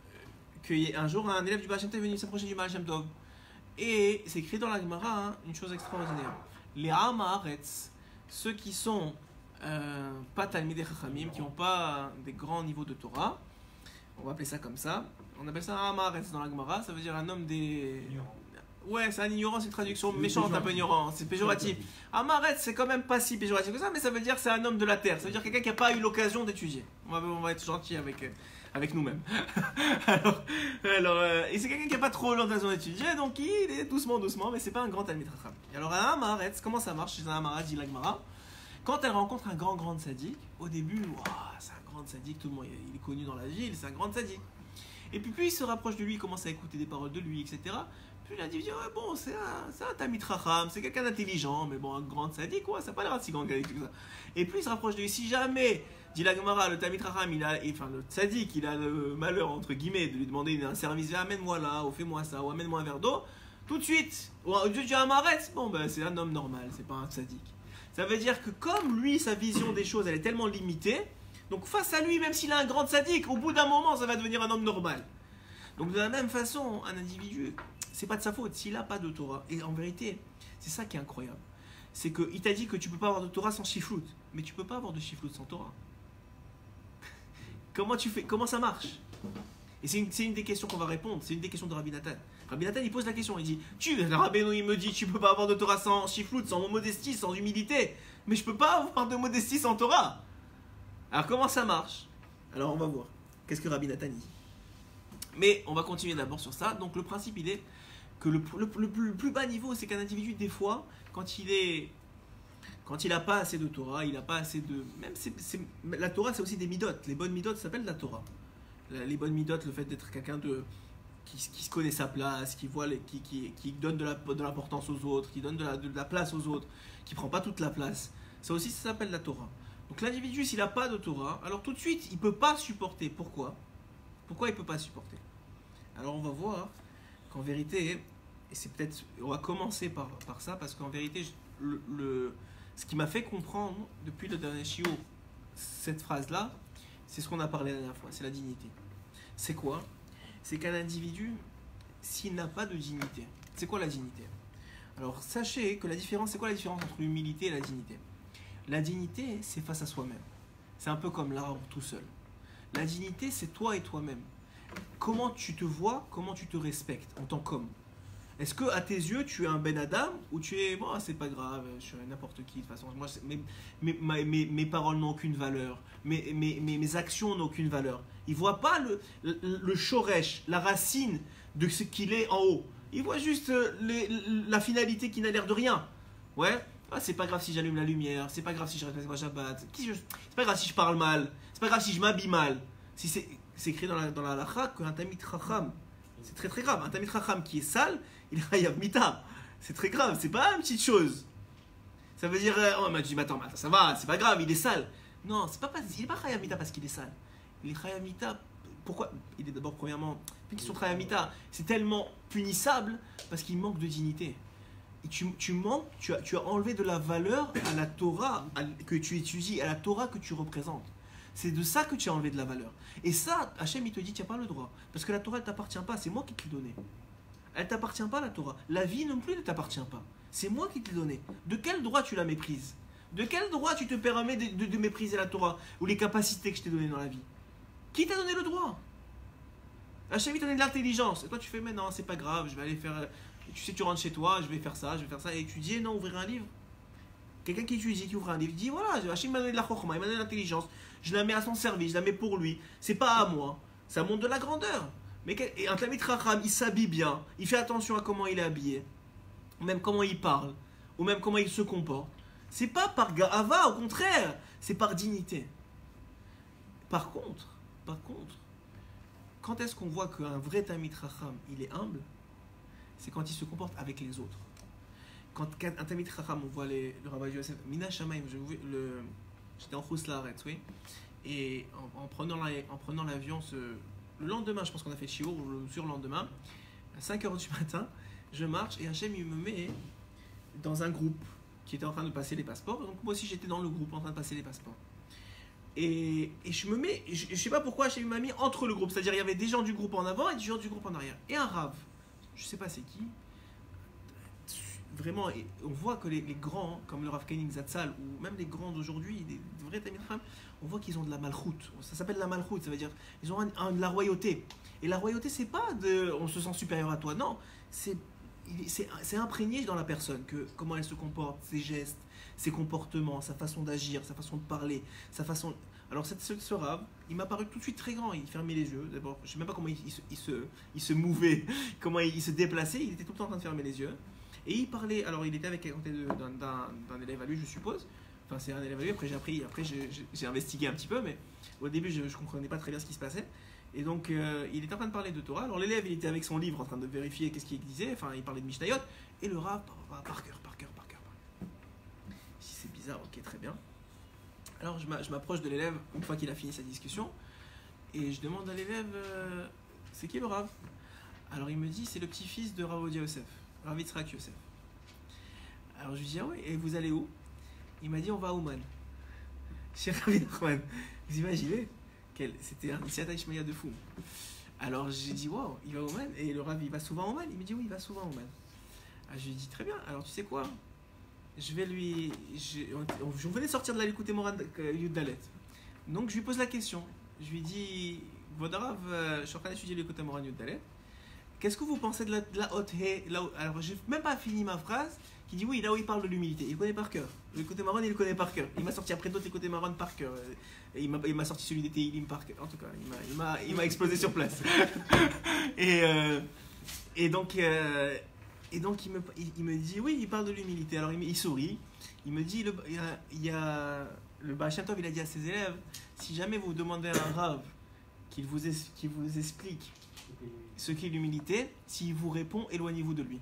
un jour un élève du Baal Shem Tov est venu s'approcher du Baal Shem Tov. Et c'est écrit dans la Gemara hein, une chose extraordinaire. Les Hamaretz, ceux qui sont euh, pas Talmidei Chachamim, qui n'ont pas des grands niveaux de Torah, on va appeler ça comme ça. On appelle ça un dans la Gemara, ça veut dire un homme des. Ouais, c'est un ignorant, c'est une traduction méchante, un peu ignorant, c'est péjoratif. Amaret, c'est quand même pas si péjoratif que ça, mais ça veut dire c'est un homme de la terre. Ça veut dire quelqu'un qui n'a pas eu l'occasion d'étudier. On va, on va être gentil avec, euh, avec nous-mêmes. alors, alors euh, et c'est quelqu'un qui n'a pas trop l'occasion d'étudier, donc il est doucement, doucement, mais c'est pas un grand. Et Alors, un Amaret, comment ça marche chez un Amaret, dit l'Agmara? Quand elle rencontre un grand, grand sadique, au début, Ouah, c'est un grand sadique, tout le monde il est connu dans la ville, c'est un grand sadique. Et puis, plus il se rapproche de lui, il commence à écouter des paroles de lui, etc. Puis l'individu, ouais, bon, c'est un, c'est un Tamit c'est quelqu'un d'intelligent, mais bon, un grand sadique, quoi, ça n'a pas l'air si grand que ça. Et plus il se rapproche de lui, si jamais, dit la Gemara, le Tamit il a, enfin, le sadique, il a le malheur, entre guillemets, de lui demander un service, amène-moi là, ou fais-moi ça, ou amène-moi un verre d'eau, tout de suite, ou dire un maret, bon, ben, c'est un homme normal, c'est pas un sadique. Ça veut dire que comme lui, sa vision des choses, elle est tellement limitée, donc face à lui, même s'il a un grand sadique, au bout d'un moment, ça va devenir un homme normal. Donc de la même façon, un individu, c'est pas de sa faute s'il n'a pas de Torah. Et en vérité, c'est ça qui est incroyable. C'est qu'il t'a dit que tu peux pas avoir de Torah sans chiflout. Mais tu peux pas avoir de chiflout sans Torah. comment tu fais Comment ça marche? Et c'est une, une, des questions qu'on va répondre. C'est une des questions de Rabbi Nathan. Rabbi Nathan, il pose la question. Il dit Tu, Rabbeinu, il me dit Tu peux pas avoir de Torah sans chiflout, sans modestie, sans humilité. Mais je peux pas avoir de modestie sans Torah. Alors comment ça marche? Alors on va voir. Qu'est-ce que Rabbi Nathan dit? Mais on va continuer d'abord sur ça. Donc le principe, il est que le, plus, bas niveau, c'est qu'un individu, des fois, quand il est. Quand il n'a pas assez de Torah, il n'a pas assez de. Même la Torah, c'est aussi des midotes. Les bonnes midotes s'appellent la Torah. Les bonnes midotes, le fait d'être quelqu'un de. Qui, qui, se connaît sa place, qui, voit les, qui, qui, qui donne de l'importance de aux autres, qui donne de la, de la place aux autres, qui prend pas toute la place. Ça aussi, ça s'appelle la Torah. Donc l'individu, s'il n'a pas de Torah, alors tout de suite, il peut pas supporter. Pourquoi? Pourquoi il peut pas supporter? Alors on va voir qu'en vérité, et c'est peut-être, on va commencer par, par ça, parce qu'en vérité, ce qui m'a fait comprendre depuis le dernier chiot, cette phrase-là, c'est ce qu'on a parlé la dernière fois, c'est la dignité. C'est quoi? C'est qu'un individu, s'il n'a pas de dignité, c'est quoi la dignité? Alors sachez que la différence, c'est quoi la différence entre l'humilité et la dignité? La dignité, c'est face à soi-même. C'est un peu comme l'arbre tout seul. La dignité, c'est toi et toi-même. Comment tu te vois, comment tu te respectes en tant qu'homme? Est-ce que à tes yeux, tu es un Ben Adam ou tu es, bon, c'est pas grave, je suis n'importe qui, de toute façon, moi, mes, mes, paroles n'ont aucune valeur, mes, mes, actions n'ont aucune valeur. Il voit pas le, le, la racine de ce qu'il est en haut. Il voit juste euh, la finalité qui n'a l'air de rien. Ouais, ah, c'est pas grave si j'allume la lumière, c'est pas grave si je respecte ma Shabbat, c'est pas grave si je parle mal, c'est pas grave si je m'habille mal. Si c'est, écrit dans la, dans la qu'un tamit chacham, c'est très très grave. Un tamit chacham qui est sale, il hayab mita. C'est très grave, c'est pas une petite chose. Ça veut dire, euh, oh, m'a dit, attends, attends, ça va, c'est pas grave, il est sale. Non, c'est pas, il est pas hayab mita parce qu'il est sale. Il est hayab mita, pourquoi? Il est d'abord, premièrement, une question de hayab mita, c'est tellement punissable parce qu'il manque de dignité tu, tu manques, tu as, tu as enlevé de la valeur à la Torah que tu étudies, à la Torah que tu représentes. C'est de ça que tu as enlevé de la valeur. Et ça, Hachem, il te dit, tu n'as pas le droit. Parce que la Torah, elle t'appartient pas. C'est moi qui te l'ai donnée. Elle t'appartient pas, la Torah. La vie non plus ne t'appartient pas. C'est moi qui te l'ai donnée. De quel droit tu la méprises? De quel droit tu te permets de, mépriser la Torah ou les capacités que je t'ai données dans la vie? Qui t'a donné le droit? Hachem, il t'a donné de l'intelligence. Et toi, tu fais, mais non, c'est pas grave, je vais aller faire tu sais, tu rentres chez toi, je vais faire ça, je vais faire ça, et tu dis, non, ouvrir un livre. Quelqu'un qui étudie, qui ouvre un livre, dit, voilà, Hachem m'a donné de la chokma, il m'a donné l'intelligence, je la mets à son service, je la mets pour lui, c'est pas à moi, ça montre de la grandeur. Mais et un Tamit Racham, il s'habille bien, il fait attention à comment il est habillé, ou même comment il parle, ou même comment il se comporte. C'est pas par gava, au contraire, c'est par dignité. Par contre, par contre, quand est-ce qu'on voit qu'un vrai Tamit Racham, il est humble? C'est quand il se comporte avec les autres. Quand un Tamit Chacham, on voit les, le Rabbi Yosef, Mina Shamaim, j'étais en Khouslaret, oui, et en, prenant l'avion, le lendemain, je pense qu'on a fait Chiour, le surlendemain, à 5h du matin, je marche et Hachem, il me met dans un groupe qui était en train de passer les passeports. Donc moi aussi, j'étais dans le groupe en train de passer les passeports. Et, et je me mets, je, ne sais pas pourquoi Hachem m'a mis entre le groupe, c'est-à-dire il y avait des gens du groupe en avant et des gens du groupe en arrière. Et un rave je sais pas c'est qui, vraiment, on voit que les, grands, comme le Rav Koenig Zatzal, ou même les grands d'aujourd'hui, des, vrais Tamil on voit qu'ils ont de la malchoute. Ça s'appelle la malchoute, ça veut dire ils ont de la royauté. Et la royauté, c'est pas de on se sent supérieur à toi, non, c'est imprégné dans la personne, que comment elle se comporte, ses gestes, ses comportements, sa façon d'agir, sa façon de parler, sa façon. Alors cette, ce, rave, il m'a paru tout de suite très grand. Il fermait les yeux. D'abord, je sais même pas comment il, se, il, se, il se mouvait, comment il, se déplaçait. Il était tout le temps en train de fermer les yeux. Et il parlait. Alors, il était avec d'un élève à lui, je suppose. Enfin, c'est un élève à lui. Après, j'ai appris. Après, j'ai investigué un petit peu, mais au début, je, ne comprenais pas très bien ce qui se passait. Et donc, euh, il était en train de parler de Torah. Alors, l'élève, il était avec son livre en train de vérifier qu'est-ce qu'il disait. Enfin, il parlait de Mishnayot. Et le rave, par cœur, par cœur, par cœur. Si c'est bizarre, ok, très bien. Alors je m'approche de l'élève une fois qu'il a fini sa discussion et je demande à l'élève euh, c'est qui le Rav? Alors il me dit c'est le petit-fils de Rav Yosef, Rav Yitzhak Yosef. Alors je lui dis ah oui, et vous allez où? Il m'a dit on va à Ouman. Chez Rav Nachman. Vous imaginez? C'était un Ishmael de fou. Alors j'ai dit, wow, il va au Man. Et le Rav, il va souvent au Man. Il me dit, oui, il va souvent au Man. Ah, je lui ai dit, très bien. Alors tu sais quoi? Je vais lui. Je, on, je venais sortir de la l'écouter Moran Dalet. Donc je lui pose la question. Je lui dis, Vodarav, euh, je suis en train d'étudier l'écoute Moran Dalet. Qu'est-ce que vous pensez de la, haute haie Alors j'ai même pas fini ma phrase. Qui dit oui, là où il parle de l'humilité. Il connaît par cœur. Le côté marron, il le connaît par cœur. Il m'a sorti après d'autres les côtés marron par cœur. Et il m'a sorti celui des Teilim par cœur. En tout cas, il m'a- explosé sur place. et, euh, et donc, euh, et donc il, me, il, me dit oui, il parle de l'humilité. Alors il, sourit. Il me dit le, il, y a, il y a- le Baal Shem Tov, il a dit à ses élèves si jamais vous demandez à un rave qu'il vous, vous explique ce qu'est l'humilité, s'il vous répond, éloignez-vous de lui.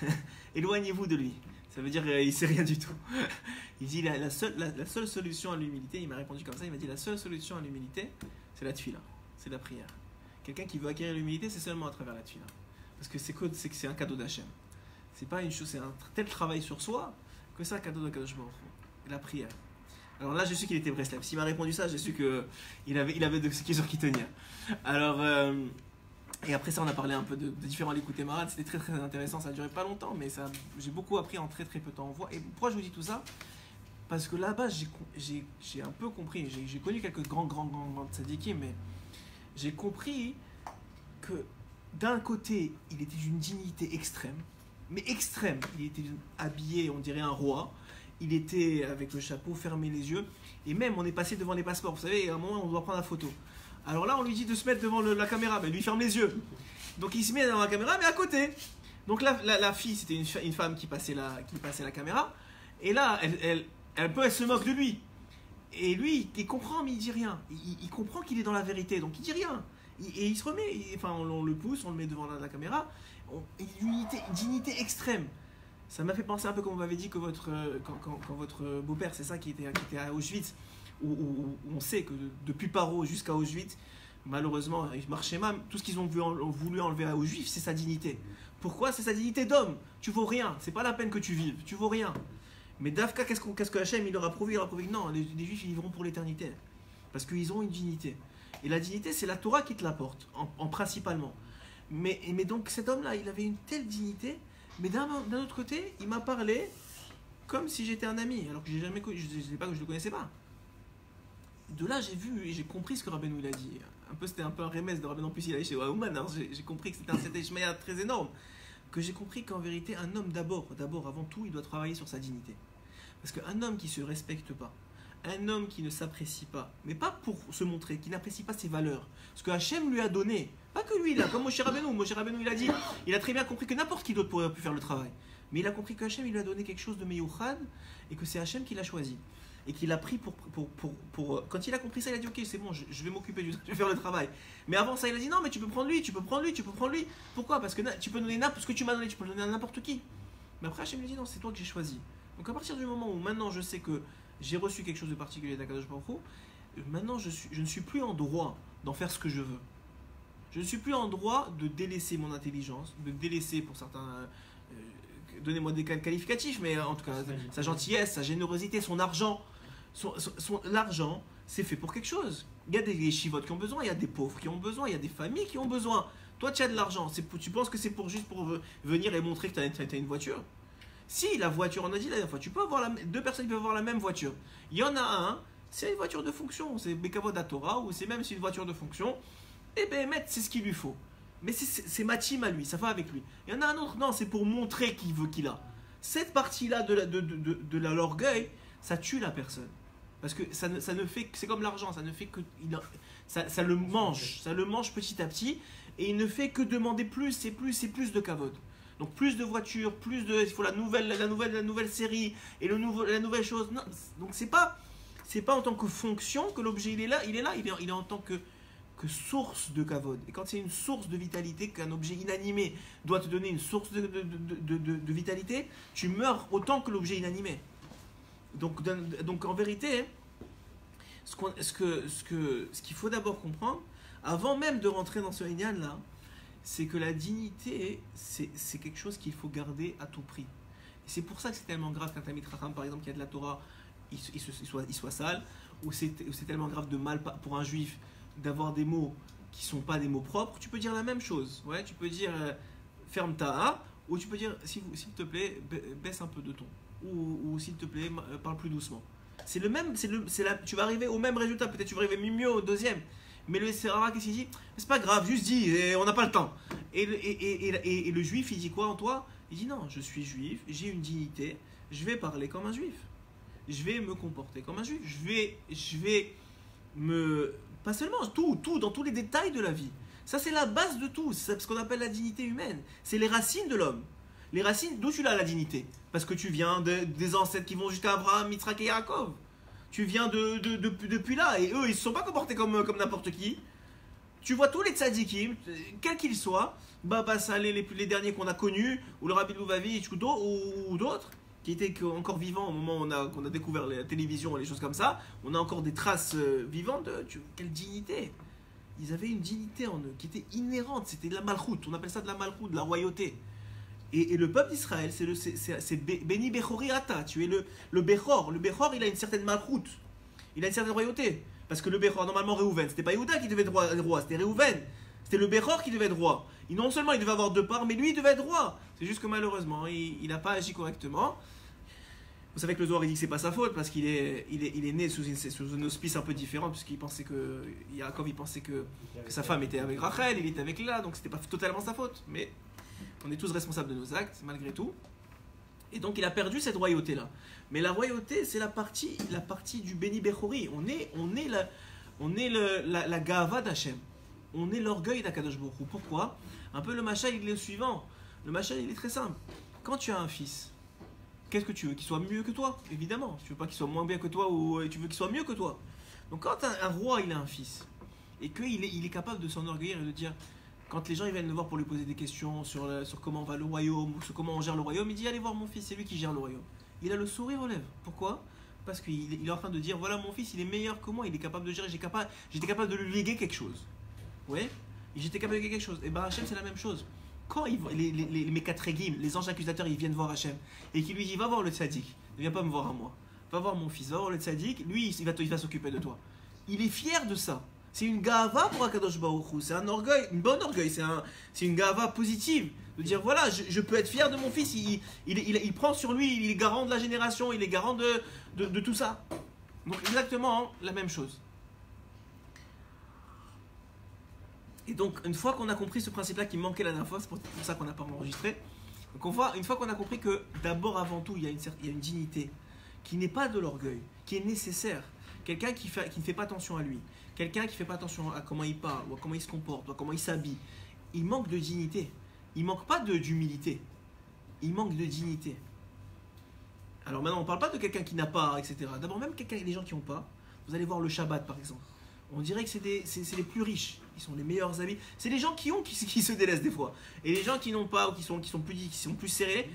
éloignez-vous de lui. Ça veut dire euh, il sait rien du tout. Il dit la, la seule, la, seule solution à l'humilité, il m'a répondu comme ça, il m'a dit la seule solution à l'humilité, c'est la tefila, c'est la prière. Quelqu'un qui veut acquérir l'humilité, c'est seulement à travers la tefila. Parce que c'est que c'est un cadeau d'Hachem. C'est pas une chose, c'est un tel travail sur soi que c'est un cadeau de. La prière. Alors là, je suis qu'il était Breslev. S'il m'a répondu ça, j'ai su que il avait, il avait de ce qui sur qui tenir. Alors, euh, et après ça, on a parlé un peu de, différents et Marad. C'était très très intéressant. Ça a duré pas longtemps, mais j'ai beaucoup appris en très très peu de temps. Et pourquoi je vous dis tout ça? Parce que là-bas, j'ai, un peu compris. J'ai, connu quelques grands grands grands grands mais j'ai compris que d'un côté, il était d'une dignité extrême, mais extrême. Il était habillé, on dirait un roi. Il était avec le chapeau, fermé les yeux. Et même, on est passé devant les passeports. Vous savez, à un moment, on doit prendre la photo. Alors là, on lui dit de se mettre devant la caméra, mais lui ferme les yeux. Donc il se met devant la caméra, mais à côté. Donc la, la, fille, c'était une, femme qui passait, la, qui passait la caméra. Et là, elle, elle, un peu, elle se moque de lui. Et lui, il comprend, mais il dit rien. Il, comprend qu'il est dans la vérité, donc il dit rien. Et il se remet, enfin, on, le pousse, on le met devant la, la caméra. On- unité, dignité extrême. Ça m'a fait penser un peu comme on m'avait dit que votre, euh, quand votre beau-père, c'est ça, qui était, qui était à Auschwitz, où, on sait que de- depuis Paro jusqu'à Auschwitz, malheureusement, mal. Tout ce qu'ils ont voulu, enlever aux Juifs, c'est sa dignité. Pourquoi C'est sa dignité d'homme? Tu vaux rien. C'est pas la peine que tu vives. Tu vaux rien. Mais Dafka, qu'est-ce qu'est-ce que Hachem il leur a prouvé Il prouvé que non, les, Juifs ils vivront pour l'éternité. Parce qu'ils ont une dignité. Et la dignité, c'est la Torah qui te l'apporte, en, en principalement. Mais, mais donc cet homme-là, il avait une telle dignité, mais d'un autre côté, il m'a parlé comme si j'étais un ami, alors que jamais je ne pas que je le connaissais pas. De là, j'ai vu et j'ai compris ce que Rabbeinu il a dit. Un peu, c'était un peu un remède de Rabbeinu. En plus, il allait chez Waouman, alors j'ai compris que c'était un Sete très énorme. Que j'ai compris qu'en vérité, un homme d'abord, d'abord, avant tout, il doit travailler sur sa dignité. Parce qu'un homme qui se respecte pas, un homme qui ne s'apprécie pas, mais pas pour se montrer, qui n'apprécie pas ses valeurs, ce que Hachem lui a donné, pas que lui là, comme Moshe Rabbeinu, Moshe Rabbeinu il a dit, il a très bien compris que n'importe qui d'autre pourrait pu faire le travail, mais il a compris que Hachem lui a donné quelque chose de Meyouchad et que c'est Hachem qui l'a choisi et qu'il a pris pour, pour, pour, pour- Quand il a compris ça, il a dit Ok, c'est bon, je, je vais m'occuper du. Je vais faire le travail. Mais avant ça, il a dit Non, mais tu peux prendre lui, tu peux prendre lui, tu peux prendre lui. Pourquoi? Parce que tu peux donner n'importe ce que tu m'as donné, tu peux le donner à n'importe qui. Mais après, Hachem lui dit Non, c'est toi que j'ai choisi. Donc à partir du moment où maintenant je sais que j'ai reçu quelque chose de particulier d'Akadosh Baruch Hu, maintenant je, suis, je ne suis plus en droit d'en faire ce que je veux. Je ne suis plus en droit de délaisser mon intelligence, de délaisser pour certains. euh, euh, Donnez-moi des qual- qualificatifs, mais en tout cas, sa gentillesse, sa générosité, son argent. Son, l'argent, c'est fait pour quelque chose. Il y a des chivotes qui ont besoin, il y a des pauvres qui ont besoin, il y a des familles qui ont besoin. Toi, tu as de l'argent. C'est pour- tu penses que c'est pour juste pour ve- venir et montrer que tu as, une voiture? Si, la voiture, on a dit la dernière fois, tu peux avoir la, deux personnes peuvent avoir la même voiture. Il y en a un, c'est une voiture de fonction, c'est Bekavod Torah, ou c'est même une voiture de fonction. Et ben, mettre, c'est ce qu'il lui faut. Mais c'est- c'est ma team à lui, ça va avec lui. Il y en a un autre, non, c'est pour montrer qu'il veut qu'il a. Cette partie-là de, la- de, de, de, de l'orgueil, ça tue la personne. Parce que ça ne, ça ne fait c'est comme l'argent, ça ne fait que, il ça, le mange, ça le mange petit à petit, et il ne fait que demander plus et plus et plus de cavote. Donc plus de voitures, plus de, il faut la nouvelle, la nouvelle, la nouvelle série et le nouveau, la nouvelle chose. Donc c'est pas, c'est pas en tant que fonction que l'objet il est là, il est là, il est, il est en tant que que source de kavod. Et quand c'est une source de vitalité, qu'un objet inanimé doit te donner une source de- de- de vitalité, tu meurs autant que l'objet inanimé. Donc, donc en vérité, hein, ce qu'on- ce que ce ce qu'il faut d'abord comprendre, avant même de rentrer dans ce Inyan là, c'est que la dignité, c'est quelque chose qu'il faut garder à tout prix. C'est pour ça que c'est tellement grave qu'un Tamit Raham, par exemple, qui a de la Torah, il, il il soit, il soit sale, ou c'est tellement grave de mal pour un juif d'avoir des mots qui sont pas des mots propres, tu peux dire la même chose. Ouais, tu peux dire euh, ferme ta A, ou tu peux dire s'il te plaît, ba- baisse un peu de ton. Ou, s'il te plaît, euh, parle plus doucement. C'est le même, c'est le, tu vas arriver au même résultat. Peut-être tu vas arriver mieux au deuxième. Mais le Serara, qu'est-ce qu'il dit? C'est pas grave, juste dis, on n'a pas le temps. Et le, et- et- et le juif, il dit quoi en toi? Il dit non, je suis juif, j'ai une dignité, je vais parler comme un juif. Je vais me comporter comme un juif. Je vais, je vais me. Pas seulement, tout, tout, dans tous les détails de la vie. Ça, c'est la base de tout. C'est ce qu'on appelle la dignité humaine. C'est les racines de l'homme. Les racines, d'où tu l'as la dignité? Parce que tu viens de- des ancêtres qui vont jusqu'à Abraham, Mitzrak et Yaakov. Tu viens de, de- de- depuis là. Et eux, ils ne se sont pas comportés comme, n'importe qui. Tu vois tous les tzadikim, quels qu'ils soient, Baba Saleh, les, les derniers qu'on a connus, ou le Rabbi Louvavitch, ou d'au- ou- ou d'autres, qui étaient encore vivants au moment où on a découvert la télévision et les choses comme ça, on a encore des traces euh, vivantes de tu- quelle dignité. Ils avaient une dignité en eux qui était inhérente, c'était de la malchoute, on appelle ça de la malchoute, de la royauté. Et, le peuple d'Israël, c'est le c'est, tu es le, le Bechor. Le Bechor, il a une certaine malchoute, il a une certaine royauté. Parce que le Bechor, normalement Réhouven, c'était pas Yehuda qui devait être roi, roi, c'était Réhouven. C'était le Bechor qui devait être roi. Non seulement il devait avoir deux parts, mais lui il devait être roi. C'est juste que malheureusement, il n'a pas agi correctement. Vous savez que le Zohar il dit que c'est pas sa faute parce qu'il est, né sous, une, sous un auspice un peu différent puisqu'il pensait que Yaakov il pensait que, que sa femme était avec Rachel, il était avec Léa, donc c'était pas totalement sa faute. Mais on est tous responsables de nos actes malgré tout. Et donc il a perdu cette royauté là. Mais la royauté c'est la partie, la partie du Béni Bechori. On est, on est la, on est la, gava d'Hachem. On est l'orgueil d'Akadosh Baruch Hu. Pourquoi? Un peu le machin il est le suivant. Le machin il est très simple. Quand tu as un fils, qu'est-ce que tu veux? Qu'il soit mieux que toi Évidemment. Tu veux pas qu'il soit moins bien que toi ou tu veux qu'il soit mieux que toi. Donc quand un, un roi il a un fils et qu'il est, il est capable de s'enorgueillir et de dire quand les gens ils viennent le voir pour lui poser des questions sur, le- sur comment va le royaume, ou sur comment on gère le royaume, il dit allez voir mon fils, c'est lui qui gère le royaume. Il a le sourire aux lèvres. Pourquoi? Parce qu'il il est en train de dire voilà mon fils, il est meilleur que moi, il est capable de gérer, j'étais capable de lui léguer quelque chose. Ouais J'étais capable de léguer quelque chose. Et ben Hachem c'est la même chose. Quand les, les, les, les les anges accusateurs, ils viennent voir Hachem et qui lui dit va voir le tzaddik, ne viens pas me voir à moi. Va voir mon fils, va voir le tzaddik, lui il va, il va s'occuper de toi. Il est fier de ça. C'est une gava pour Akadosh Baruch Hu. C'est un orgueil, une bonne orgueil. C'est un, une gava positive. De dire voilà, je, peux être fier de mon fils. Il, il, il, prend sur lui, il est garant de la génération, il est garant de, de, tout ça. Donc exactement la même chose. Et donc une fois qu'on a compris ce principe-là qui manquait la dernière fois, c'est pour, ça qu'on n'a pas enregistré. Donc on voit, une fois qu'on a compris que d'abord avant tout il y a une, il y a une dignité qui n'est pas de l'orgueil, qui est nécessaire. Quelqu'un qui, qui ne fait pas attention à lui, quelqu'un qui fait pas attention à comment il parle, ou à comment il se comporte, ou à comment il s'habille, il manque de dignité. Il manque pas d'humilité. Il manque de dignité. Alors maintenant, on ne parle pas de quelqu'un qui n'a pas, etc. D'abord, même quelqu'un, les gens qui n'ont pas, vous allez voir le Shabbat par exemple. On dirait que c'est des- les plus riches. Ils sont les meilleurs habits. C'est les gens qui ont qui, se délaissent des fois. Et les gens qui n'ont pas ou qui sont, qui sont, plus, qui sont plus serrés,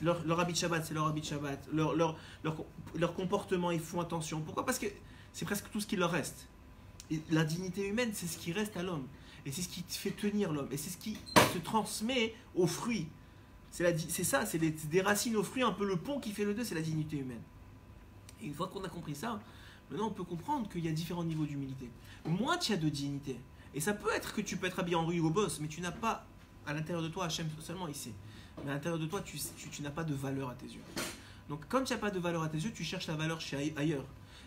leur, leur habit de Shabbat, c'est leur habit de Shabbat. Leur, leur, leur, leur comportement, ils font attention. Pourquoi? Parce que c'est presque tout ce qui leur reste. La dignité humaine, c'est ce qui reste à l'homme. Et c'est ce qui fait tenir l'homme. Et c'est ce qui se transmet aux fruits. C'est ça, c'est des, racines aux fruits, un peu le pont qui fait le deux, c'est la dignité humaine. Et une fois qu'on a compris ça, maintenant on peut comprendre qu'il y a différents niveaux d'humilité. Moins tu as de dignité. Et ça peut être que tu peux être habillé en rue au boss, mais tu n'as pas à l'intérieur de toi, Hachem seulement ici. Mais à l'intérieur de toi, tu, n'as pas de valeur à tes yeux. Donc comme tu n'as pas de valeur à tes yeux, tu cherches la valeur chez aille- ailleurs.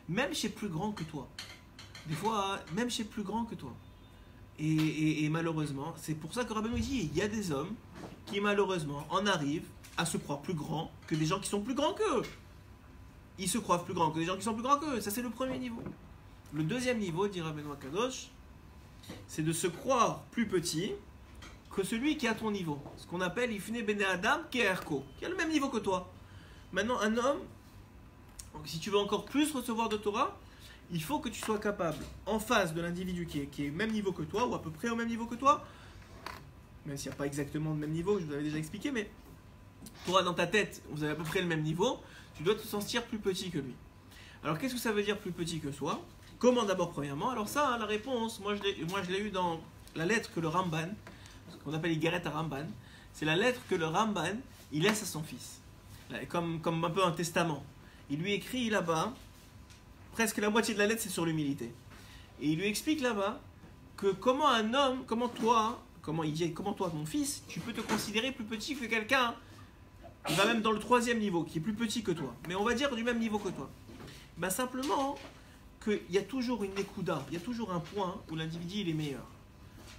Même chez plus grand que toi. Des fois, même chez plus grand que toi. Et, malheureusement, c'est pour ça que Rabbi nous dit, il y a des hommes qui malheureusement en arrivent à se croire plus grands que des gens qui sont plus grands qu'eux. Ils se croient plus grands que des gens qui sont plus grands qu'eux. Ça, c'est le premier niveau. Le deuxième niveau, dira Benoît Kadosh, c'est de se croire plus petit que celui qui à ton niveau. Ce qu'on appelle Ifne Bene Adam Keerko, qui a le même niveau que toi. Maintenant, un homme, si tu veux encore plus recevoir de Torah, il faut que tu sois capable, en face de l'individu qui est, qui est au même niveau que toi, ou à peu près au même niveau que toi, même s'il n'y a pas exactement le même niveau, je vous avais déjà expliqué, mais toi, dans ta tête, vous avez à peu près le même niveau, tu dois te sentir plus petit que lui. Alors, qu'est-ce que ça veut dire plus petit que soi? Comment d'abord, premièrement Alors ça, hein, la réponse, moi je l'ai eu dans la lettre que le Ramban, ce qu'on appelle Igaret à Ramban, c'est la lettre que le Ramban, il laisse à son fils. Comme, comme un peu un testament. Il lui écrit là-bas, presque la moitié de la lettre, c'est sur l'humilité. Et il lui explique là-bas que comment un homme, comment toi, comment il dit, comment toi, mon fils, tu peux te considérer plus petit que quelqu'un qui va même dans le troisième niveau, qui est plus petit que toi, mais on va dire du même niveau que toi. Ben simplement qu'il y a toujours une écouda, il y a toujours un point où l'individu il est meilleur.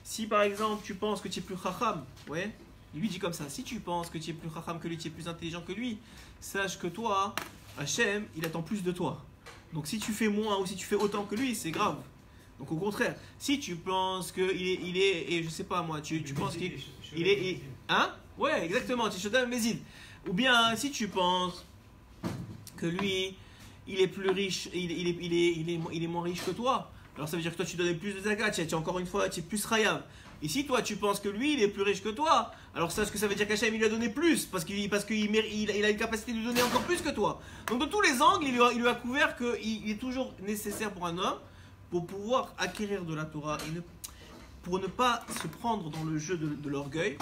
Si par exemple tu penses que tu es plus chacham, ouais, il lui dit comme ça, si tu penses que tu es plus chacham que lui, tu es plus intelligent que lui, sache que toi, Hachem, il attend plus de toi. Donc si tu fais moins ou si tu fais autant que lui, c'est grave. Donc au contraire, si tu penses qu'il est, il est, et je sais pas moi, tu, tu penses qu'il il est, il- hein? Ouais, exactement, tu shotam mezid. Ou bien si tu penses que lui, il est plus riche, il, il est, il, est, il, est, il est moins riche que toi, alors ça veut dire que toi tu donnais plus de zakat, tu es encore une fois, tu es plus rayab. Si toi tu penses que lui il est plus riche que toi, alors ça ce que ça veut dire qu'Hachem il lui a donné plus parce qu'il parce qu'il a une capacité de lui donner encore plus que toi. Donc de tous les angles, il lui a, il lui a couvert qu'il il est toujours nécessaire pour un homme pour pouvoir acquérir de la Torah et pour ne pas se prendre dans le jeu de, de l'orgueil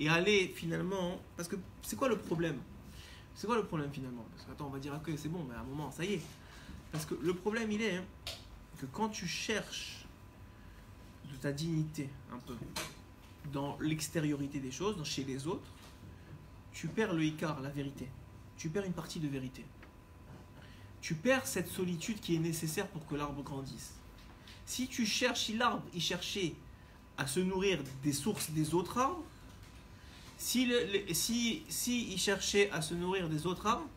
et aller finalement parce que c'est quoi le problème? C'est quoi le problème finalement? Parce que attends, on va dire ok c'est bon, mais à un moment ça y est. Parce que le problème il est hein, que quand tu cherches de ta dignité un peu dans l'extériorité des choses, dans- chez les autres, tu perds le écart, la vérité. Tu perds une partie de vérité. Tu perds cette solitude qui est nécessaire pour que l'arbre grandisse. Si tu cherches, si l'arbre il cherchait à se nourrir des sources des autres arbres, si, le- si, si il cherchait à se nourrir des autres arbres,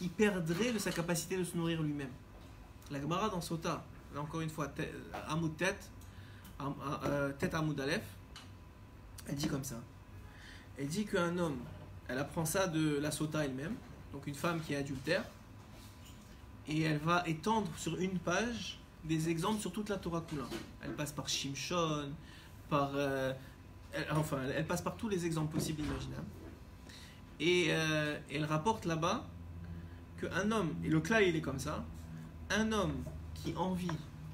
il perdrait de sa capacité de se nourrir lui-même. La Gemara dans Sota, là encore une fois, te- Hamoud tête, Am- euh, tête Hamoud Aleph, elle dit comme ça. Elle dit qu'un homme, elle apprend ça de la Sota elle-même, donc une femme qui est adultère, et elle va étendre sur une page des exemples sur toute la Torah Kula. Elle passe par Shimshon, par. euh, enfin, elle, passe par tous les exemples possibles et imaginables. Et euh, elle rapporte là-bas qu'un homme, et le clan il est comme ça, un homme qui envie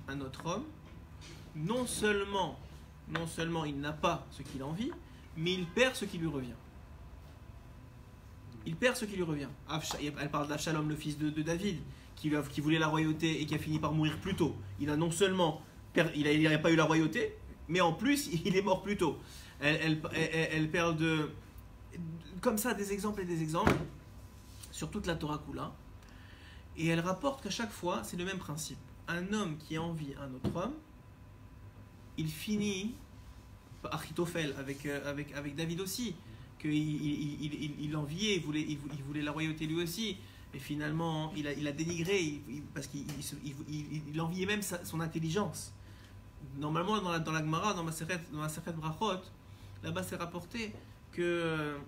un autre homme, non seulement, non seulement il n'a pas ce qu'il envie, mais il perd ce qui lui revient. Il perd ce qui lui revient. Elle parle d'Avshalom, le fils de, de David, qui, voulait la royauté et qui a fini par mourir plus tôt. Il a non seulement il pas eu la royauté, mais en plus il est mort plus tôt. Elle, elle, parle de comme ça des exemples et des exemples sur toute la Torah Kula. Et elle rapporte qu'à chaque fois, c'est le même principe. Un homme qui envie un autre homme, il finit, Achitophel avec, euh, avec, avec David aussi, qu'il il, il, enviait, il voulait, il, voulait- la royauté lui aussi. Et finalement, il a, il a dénigré parce qu'il enviait même son intelligence. Normalement, dans la, dans la Gemara, dans ma dans ma Seret Brachot, là-bas c'est rapporté que,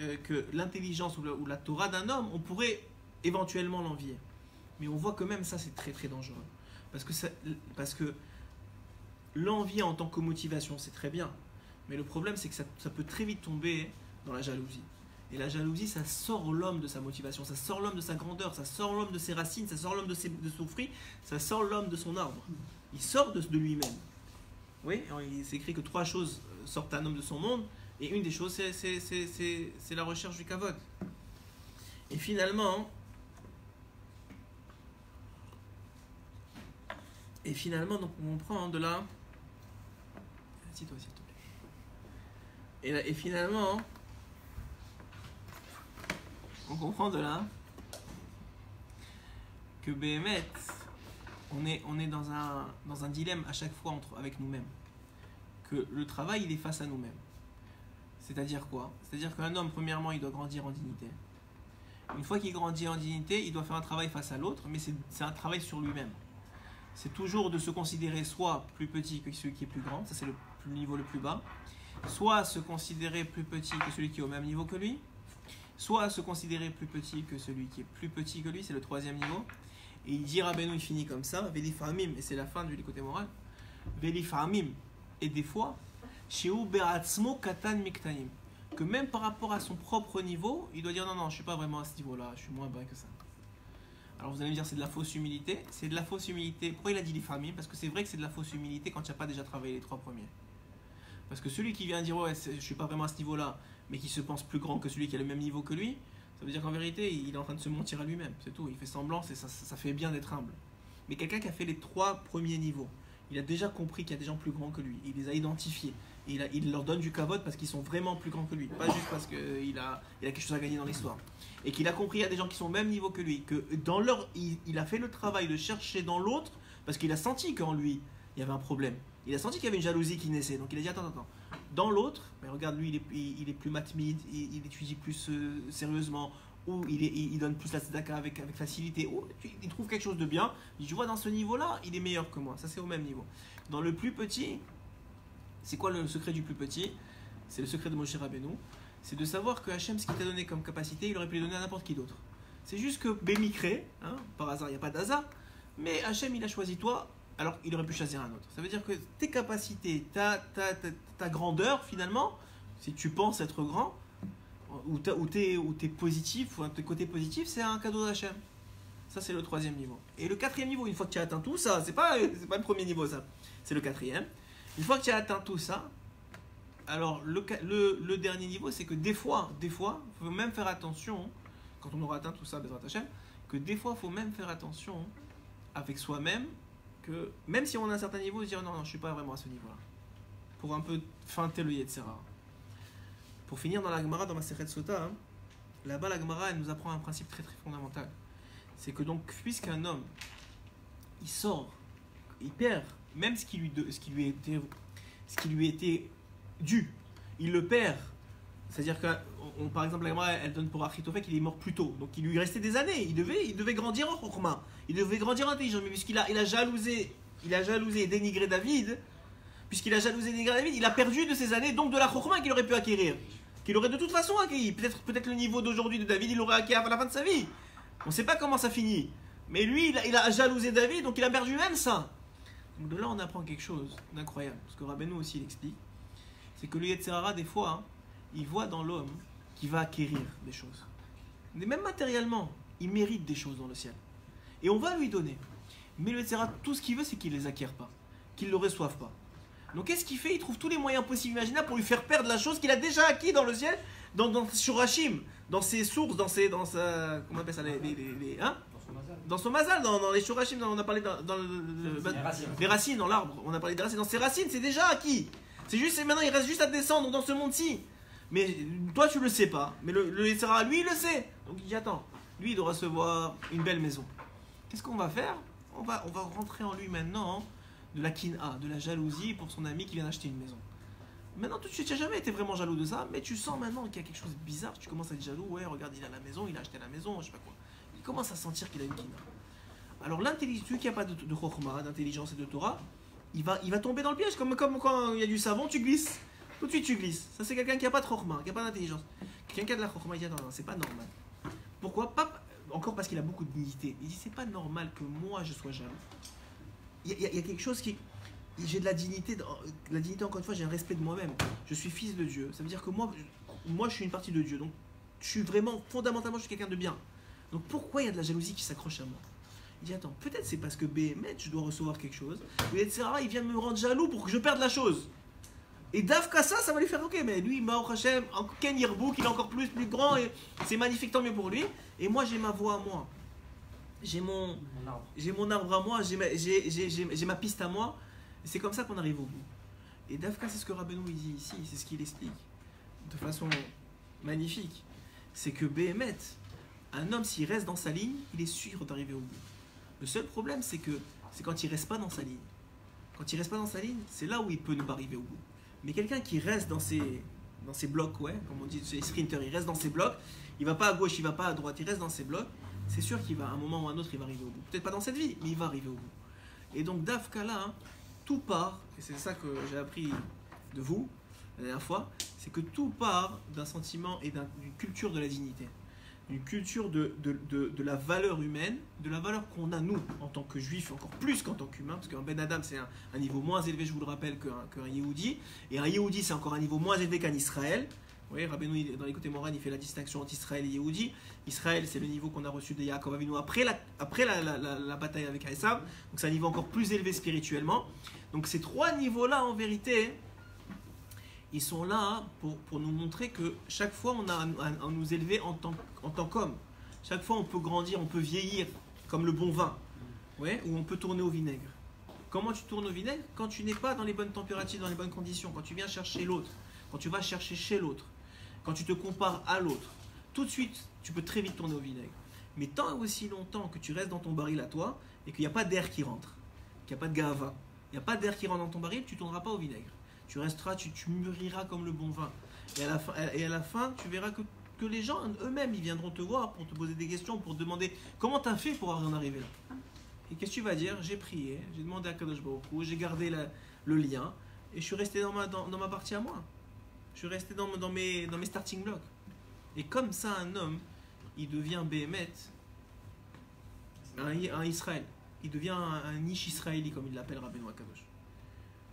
euh, que l'intelligence ou, la- Torah d'un homme, on pourrait éventuellement l'envier. Mais on voit que même ça, c'est très très dangereux. Parce que, parce que l'envie en tant que motivation, c'est très bien. Mais le problème, c'est que ça, peut très vite tomber dans la jalousie. Et la jalousie, ça sort l'homme de sa motivation, ça sort l'homme de sa grandeur, ça sort l'homme de ses racines, ça sort l'homme de, de son fruit, ça sort l'homme de son arbre. Il sort de, lui-même. Oui, il s'écrit que trois choses sortent un homme de son monde, et une des choses, c'est la recherche du kavod. Et finalement, et finalement, donc on prend de là. Assis-toi, s'il te plaît. Et, finalement, on comprend de là que Béhémet, on est, on est dans, un, dans un dilemme à chaque fois avec nous-mêmes. Que le travail, il est face à nous-mêmes. C'est-à-dire quoi? C'est-à-dire qu'un homme, premièrement, il doit grandir en dignité. Une fois qu'il grandit en dignité, il doit faire un travail face à l'autre, mais c'est un travail sur lui-même. C'est toujours de se considérer soit plus petit que celui qui est plus grand, ça c'est le, niveau le plus bas, soit se considérer plus petit que celui qui est au même niveau que lui, soit se considérer plus petit que celui qui est plus petit que lui, c'est le troisième niveau. Et il dit Rabbeinu, il finit comme ça, et c'est la fin du côté moral, et des fois, Sheu Katan Miktanim, que même par rapport à son propre niveau, il doit dire non, non, je suis pas vraiment à ce niveau-là, je suis moins bas que ça. Alors vous allez me dire c'est de la fausse humilité. C'est de la fausse humilité. Pourquoi il a dit les Parce que c'est vrai que c'est de la fausse humilité quand tu n'as pas déjà travaillé les trois premiers. Parce que celui qui vient dire ouais je suis pas vraiment à ce niveau-là, mais qui se pense plus grand que celui qui a le même niveau que lui, ça veut dire qu'en vérité il est en train de se mentir à lui-même. C'est tout. Il fait semblant, c'est ça, ça fait bien d'être humble. Mais quelqu'un qui a fait les trois premiers niveaux, il a déjà compris qu'il y a des gens plus grands que lui. Il les a identifiés. il, il leur donne du cavote parce qu'ils sont vraiment plus grands que lui. Pas juste parce qu'il a, il a quelque chose à gagner dans l'histoire. Et qu'il a compris qu'il y a des gens qui sont au même niveau que lui. Que dans il, a fait le travail de chercher dans l'autre parce qu'il a senti qu'en lui, il y avait un problème. Il a senti qu'il y avait une jalousie qui naissait. Donc il a dit attends, attends. Dans l'autre, mais regarde, lui, il est, il, est plus matmide, il, il étudie plus euh, sérieusement, ou il, il, donne plus la tzedaka avec, avec facilité, ou il trouve quelque chose de bien. Je vois dans ce niveau-là, il est meilleur que moi. Ça, c'est au même niveau. Dans le plus petit, c'est quoi le secret du plus petit? C'est le secret de Moshe Rabbeinu. C'est de savoir que Hachem, ce qu'il t'a donné comme capacité, il aurait pu le donner à n'importe qui d'autre. C'est juste que Bémicré, hein, par hasard, il n'y a pas d'hasard, mais Hachem, il a choisi toi, alors il aurait pu choisir un autre. Ça veut dire que tes capacités, ta, ta, ta grandeur, finalement, si tu penses être grand, ou t'es ou es positif, ou tes côtés positifs, c'est un cadeau d'Hachem. Ça, c'est le troisième niveau. Et le quatrième niveau, une fois que tu as atteint tout ça, c'est pas, pas le premier niveau, ça. C'est le quatrième. Une fois que tu as atteint tout ça, alors le, le, dernier niveau, c'est que des fois, des fois, faut même faire attention, quand on aura atteint tout ça, Hachem, que des fois, faut même faire attention avec soi-même, que même si on a un certain niveau, se dire non, non, je suis pas vraiment à ce niveau-là. Pour un peu feinter le etc. Pour finir dans la Gemara, dans ma Seret Sota, hein, là-bas la Gemara, elle nous apprend un principe très très fondamental. C'est que donc, puisqu'un homme, il sort, il perd même ce qui lui, ce qui lui, était, ce qui lui était dû, il le perd. C'est-à-dire que, par exemple, elle donne pour Achitofek qu'il est mort plus tôt. Donc il lui restait des années. Il devait, il devait grandir en Chorma. Il devait grandir en intelligence. Mais puisqu'il a, il a jalousé, il a et dénigré David, puisqu'il a jalousé et dénigré David, il a perdu de ses années, donc de la Chorma qu'il aurait pu acquérir qu'il aurait de toute façon accueilli. Peut-être peut le niveau d'aujourd'hui de David, il l'aurait acquis à la fin de sa vie. On ne sait pas comment ça finit. Mais lui, il a, jalousé David, donc il a perdu même ça. Donc de là, on apprend quelque chose d'incroyable. Parce que Rabbeinu aussi, il explique. C'est que le Yetzirara, des fois, hein, il voit dans l'homme qui va acquérir des choses. Mais même matériellement, il mérite des choses dans le ciel. Et on va lui donner. Mais le tout ce qu'il veut, c'est qu'il ne les acquiert pas. Qu'il ne le reçoive pas. Donc qu'est-ce qu'il fait? Il trouve tous les moyens possibles imaginables pour lui faire perdre la chose qu'il a déjà acquis dans le ciel, dans, dans sur Hachim, dans ses sources, dans ses, dans sa, comment on appelle ça, les, les, hein? Dans son mazal, dans, dans les shurashim, on a parlé dans, dans le, les, racines. dans l'arbre, on a parlé des racines, dans ses racines, c'est déjà acquis. C'est juste, maintenant il reste juste à descendre dans ce monde-ci. Mais toi tu le sais pas, mais le, lui il le sait. Donc il dit attends, lui il doit recevoir une belle maison. Qu'est-ce qu'on va faire? On va, on va rentrer en lui maintenant de la kina, de la jalousie pour son ami qui vient d'acheter une maison. Maintenant, tout tu n'as jamais été vraiment jaloux de ça, mais tu sens maintenant qu'il y a quelque chose de bizarre. Tu commences à être jaloux. Ouais, regarde, il a la maison, il a acheté la maison, je sais pas quoi. Il commence à sentir qu'il a une kina. Alors, l'intelligence, celui qui n'a pas de, de d'intelligence et de Torah, il va, il va tomber dans le piège. Comme, comme quand il y a du savon, tu glisses. Tout de suite, tu glisses. Ça, c'est quelqu'un qui n'a pas de chorma, qui n'a pas d'intelligence. Quelqu'un qui a de la chorma, il dit non, non, c'est pas normal. Pourquoi? Pas, Encore parce qu'il a beaucoup de dignité. Il dit c'est pas normal que moi je sois jaloux il y, a quelque chose qui. J'ai de la dignité, la dignité encore une fois, j'ai un respect de moi-même. Je suis fils de Dieu. Ça veut dire que moi, moi, je suis une partie de Dieu. Donc, je suis vraiment, fondamentalement, je suis quelqu'un de bien. Donc, pourquoi il y a de la jalousie qui s'accroche à moi? Il dit Attends, peut-être c'est parce que BMH, je dois recevoir quelque chose. Ou etc. Il vient me rendre jaloux pour que je perde la chose. Et Davka, ça, ça va lui faire ok, mais lui, Mao Hashem, Ken Yirbouk, il est encore plus, plus grand et c'est magnifique, tant mieux pour lui. Et moi, j'ai ma voix à moi j'ai mon, j'ai mon arbre à moi, j'ai ma, j'ai, ma piste à moi. C'est comme ça qu'on arrive au bout. Et Dafka, c'est ce que Rabbeinu dit ici, c'est ce qu'il explique de façon magnifique. C'est que Béhémet, un homme, s'il reste dans sa ligne, il est sûr d'arriver au bout. Le seul problème, c'est que c'est quand il reste pas dans sa ligne. Quand il reste pas dans sa ligne, c'est là où il peut ne pas arriver au bout. Mais quelqu'un qui reste dans ses, dans ses blocs, ouais, comme on dit, les sprinters, il reste dans ses blocs, il va pas à gauche, il va pas à droite, il reste dans ses blocs, c'est sûr qu'il va, à un moment ou à un autre, il va arriver au bout. Peut-être pas dans cette vie, mais il va arriver au bout. Et donc, Dafka là, hein, tout part, et c'est ça que j'ai appris de vous la dernière fois, c'est que tout part d'un sentiment et d'une culture de la dignité. D'une culture de, de, la valeur humaine, de la valeur qu'on a nous en tant que juifs, encore plus qu'en tant qu'humain, parce qu'un Ben Adam c'est un, niveau moins élevé, je vous le rappelle, qu'un qu Yehudi, et un Yehudi c'est encore un niveau moins élevé qu'un Israël. Vous voyez, Rabbeinu, dans les côtés moraux, il fait la distinction entre Israël et Yehudi. Israël, c'est le niveau qu'on a reçu de Yaakov Avinu après la, après la, bataille avec Esav. Donc c'est un niveau encore plus élevé spirituellement. Donc ces trois niveaux-là, en vérité, ils sont là pour, pour, nous montrer que chaque fois, on a à, nous élever en tant, en tant qu'homme. Chaque fois, on peut grandir, on peut vieillir comme le bon vin. Ou on peut tourner au vinaigre. Comment tu tournes au vinaigre Quand tu n'es pas dans les bonnes températures, dans les bonnes conditions, quand tu viens chercher l'autre, quand tu vas chercher chez l'autre, quand tu te compares à l'autre, tout de suite, tu peux très vite tourner au vinaigre. Mais tant et aussi longtemps que tu restes dans ton baril à toi et qu'il n'y a pas d'air qui rentre, qu'il n'y a pas de gava, il n'y a pas d'air qui rentre dans ton baril, tu ne tourneras pas au vinaigre. Tu resteras, tu, mûriras comme le bon vin. Et à la fin, et à la fin tu verras que, les gens eux-mêmes, ils viendront te voir pour te poser des questions, pour te demander comment tu as fait pour en arriver là? Et qu'est-ce que tu vas dire? J'ai prié, j'ai demandé à Kadosh Baruch j'ai gardé le lien et je suis resté dans ma, partie à moi. Je suis resté dans, mes, starting blocks. Et comme ça, un homme, il devient Béhémet, un, Israël. Il devient un, niche israéli, comme il l'appelle Rabbeinu Akadosh.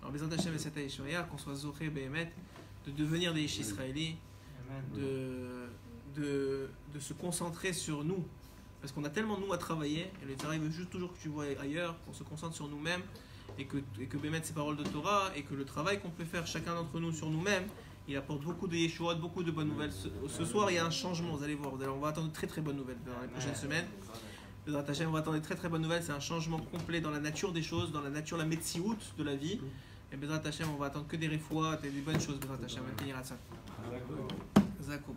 Alors, Bezat Hashem et Yeshua, qu'on soit Zoché Béhémet, de devenir des Amen. de, de, de se concentrer sur nous. Parce qu'on a tellement nous à travailler, et le travail veut juste toujours que tu vois ailleurs, qu'on se concentre sur nous-mêmes, et que, et que Bémet, ces paroles de Torah, et que le travail qu'on peut faire chacun d'entre nous sur nous-mêmes, il apporte beaucoup de Yeshua, beaucoup de bonnes nouvelles. Ce, ce soir, il y a un changement, vous allez voir, vous allez- on va attendre de très très bonnes nouvelles dans les prochaines semaines. Hashem, on va attendre de très très bonnes nouvelles, c'est un changement complet dans la nature des choses, dans la nature, la médecine de la vie. Et Bezrat Hashem, on va attendre que des réfois, des bonnes choses, Bezrat Hashem. Zakou,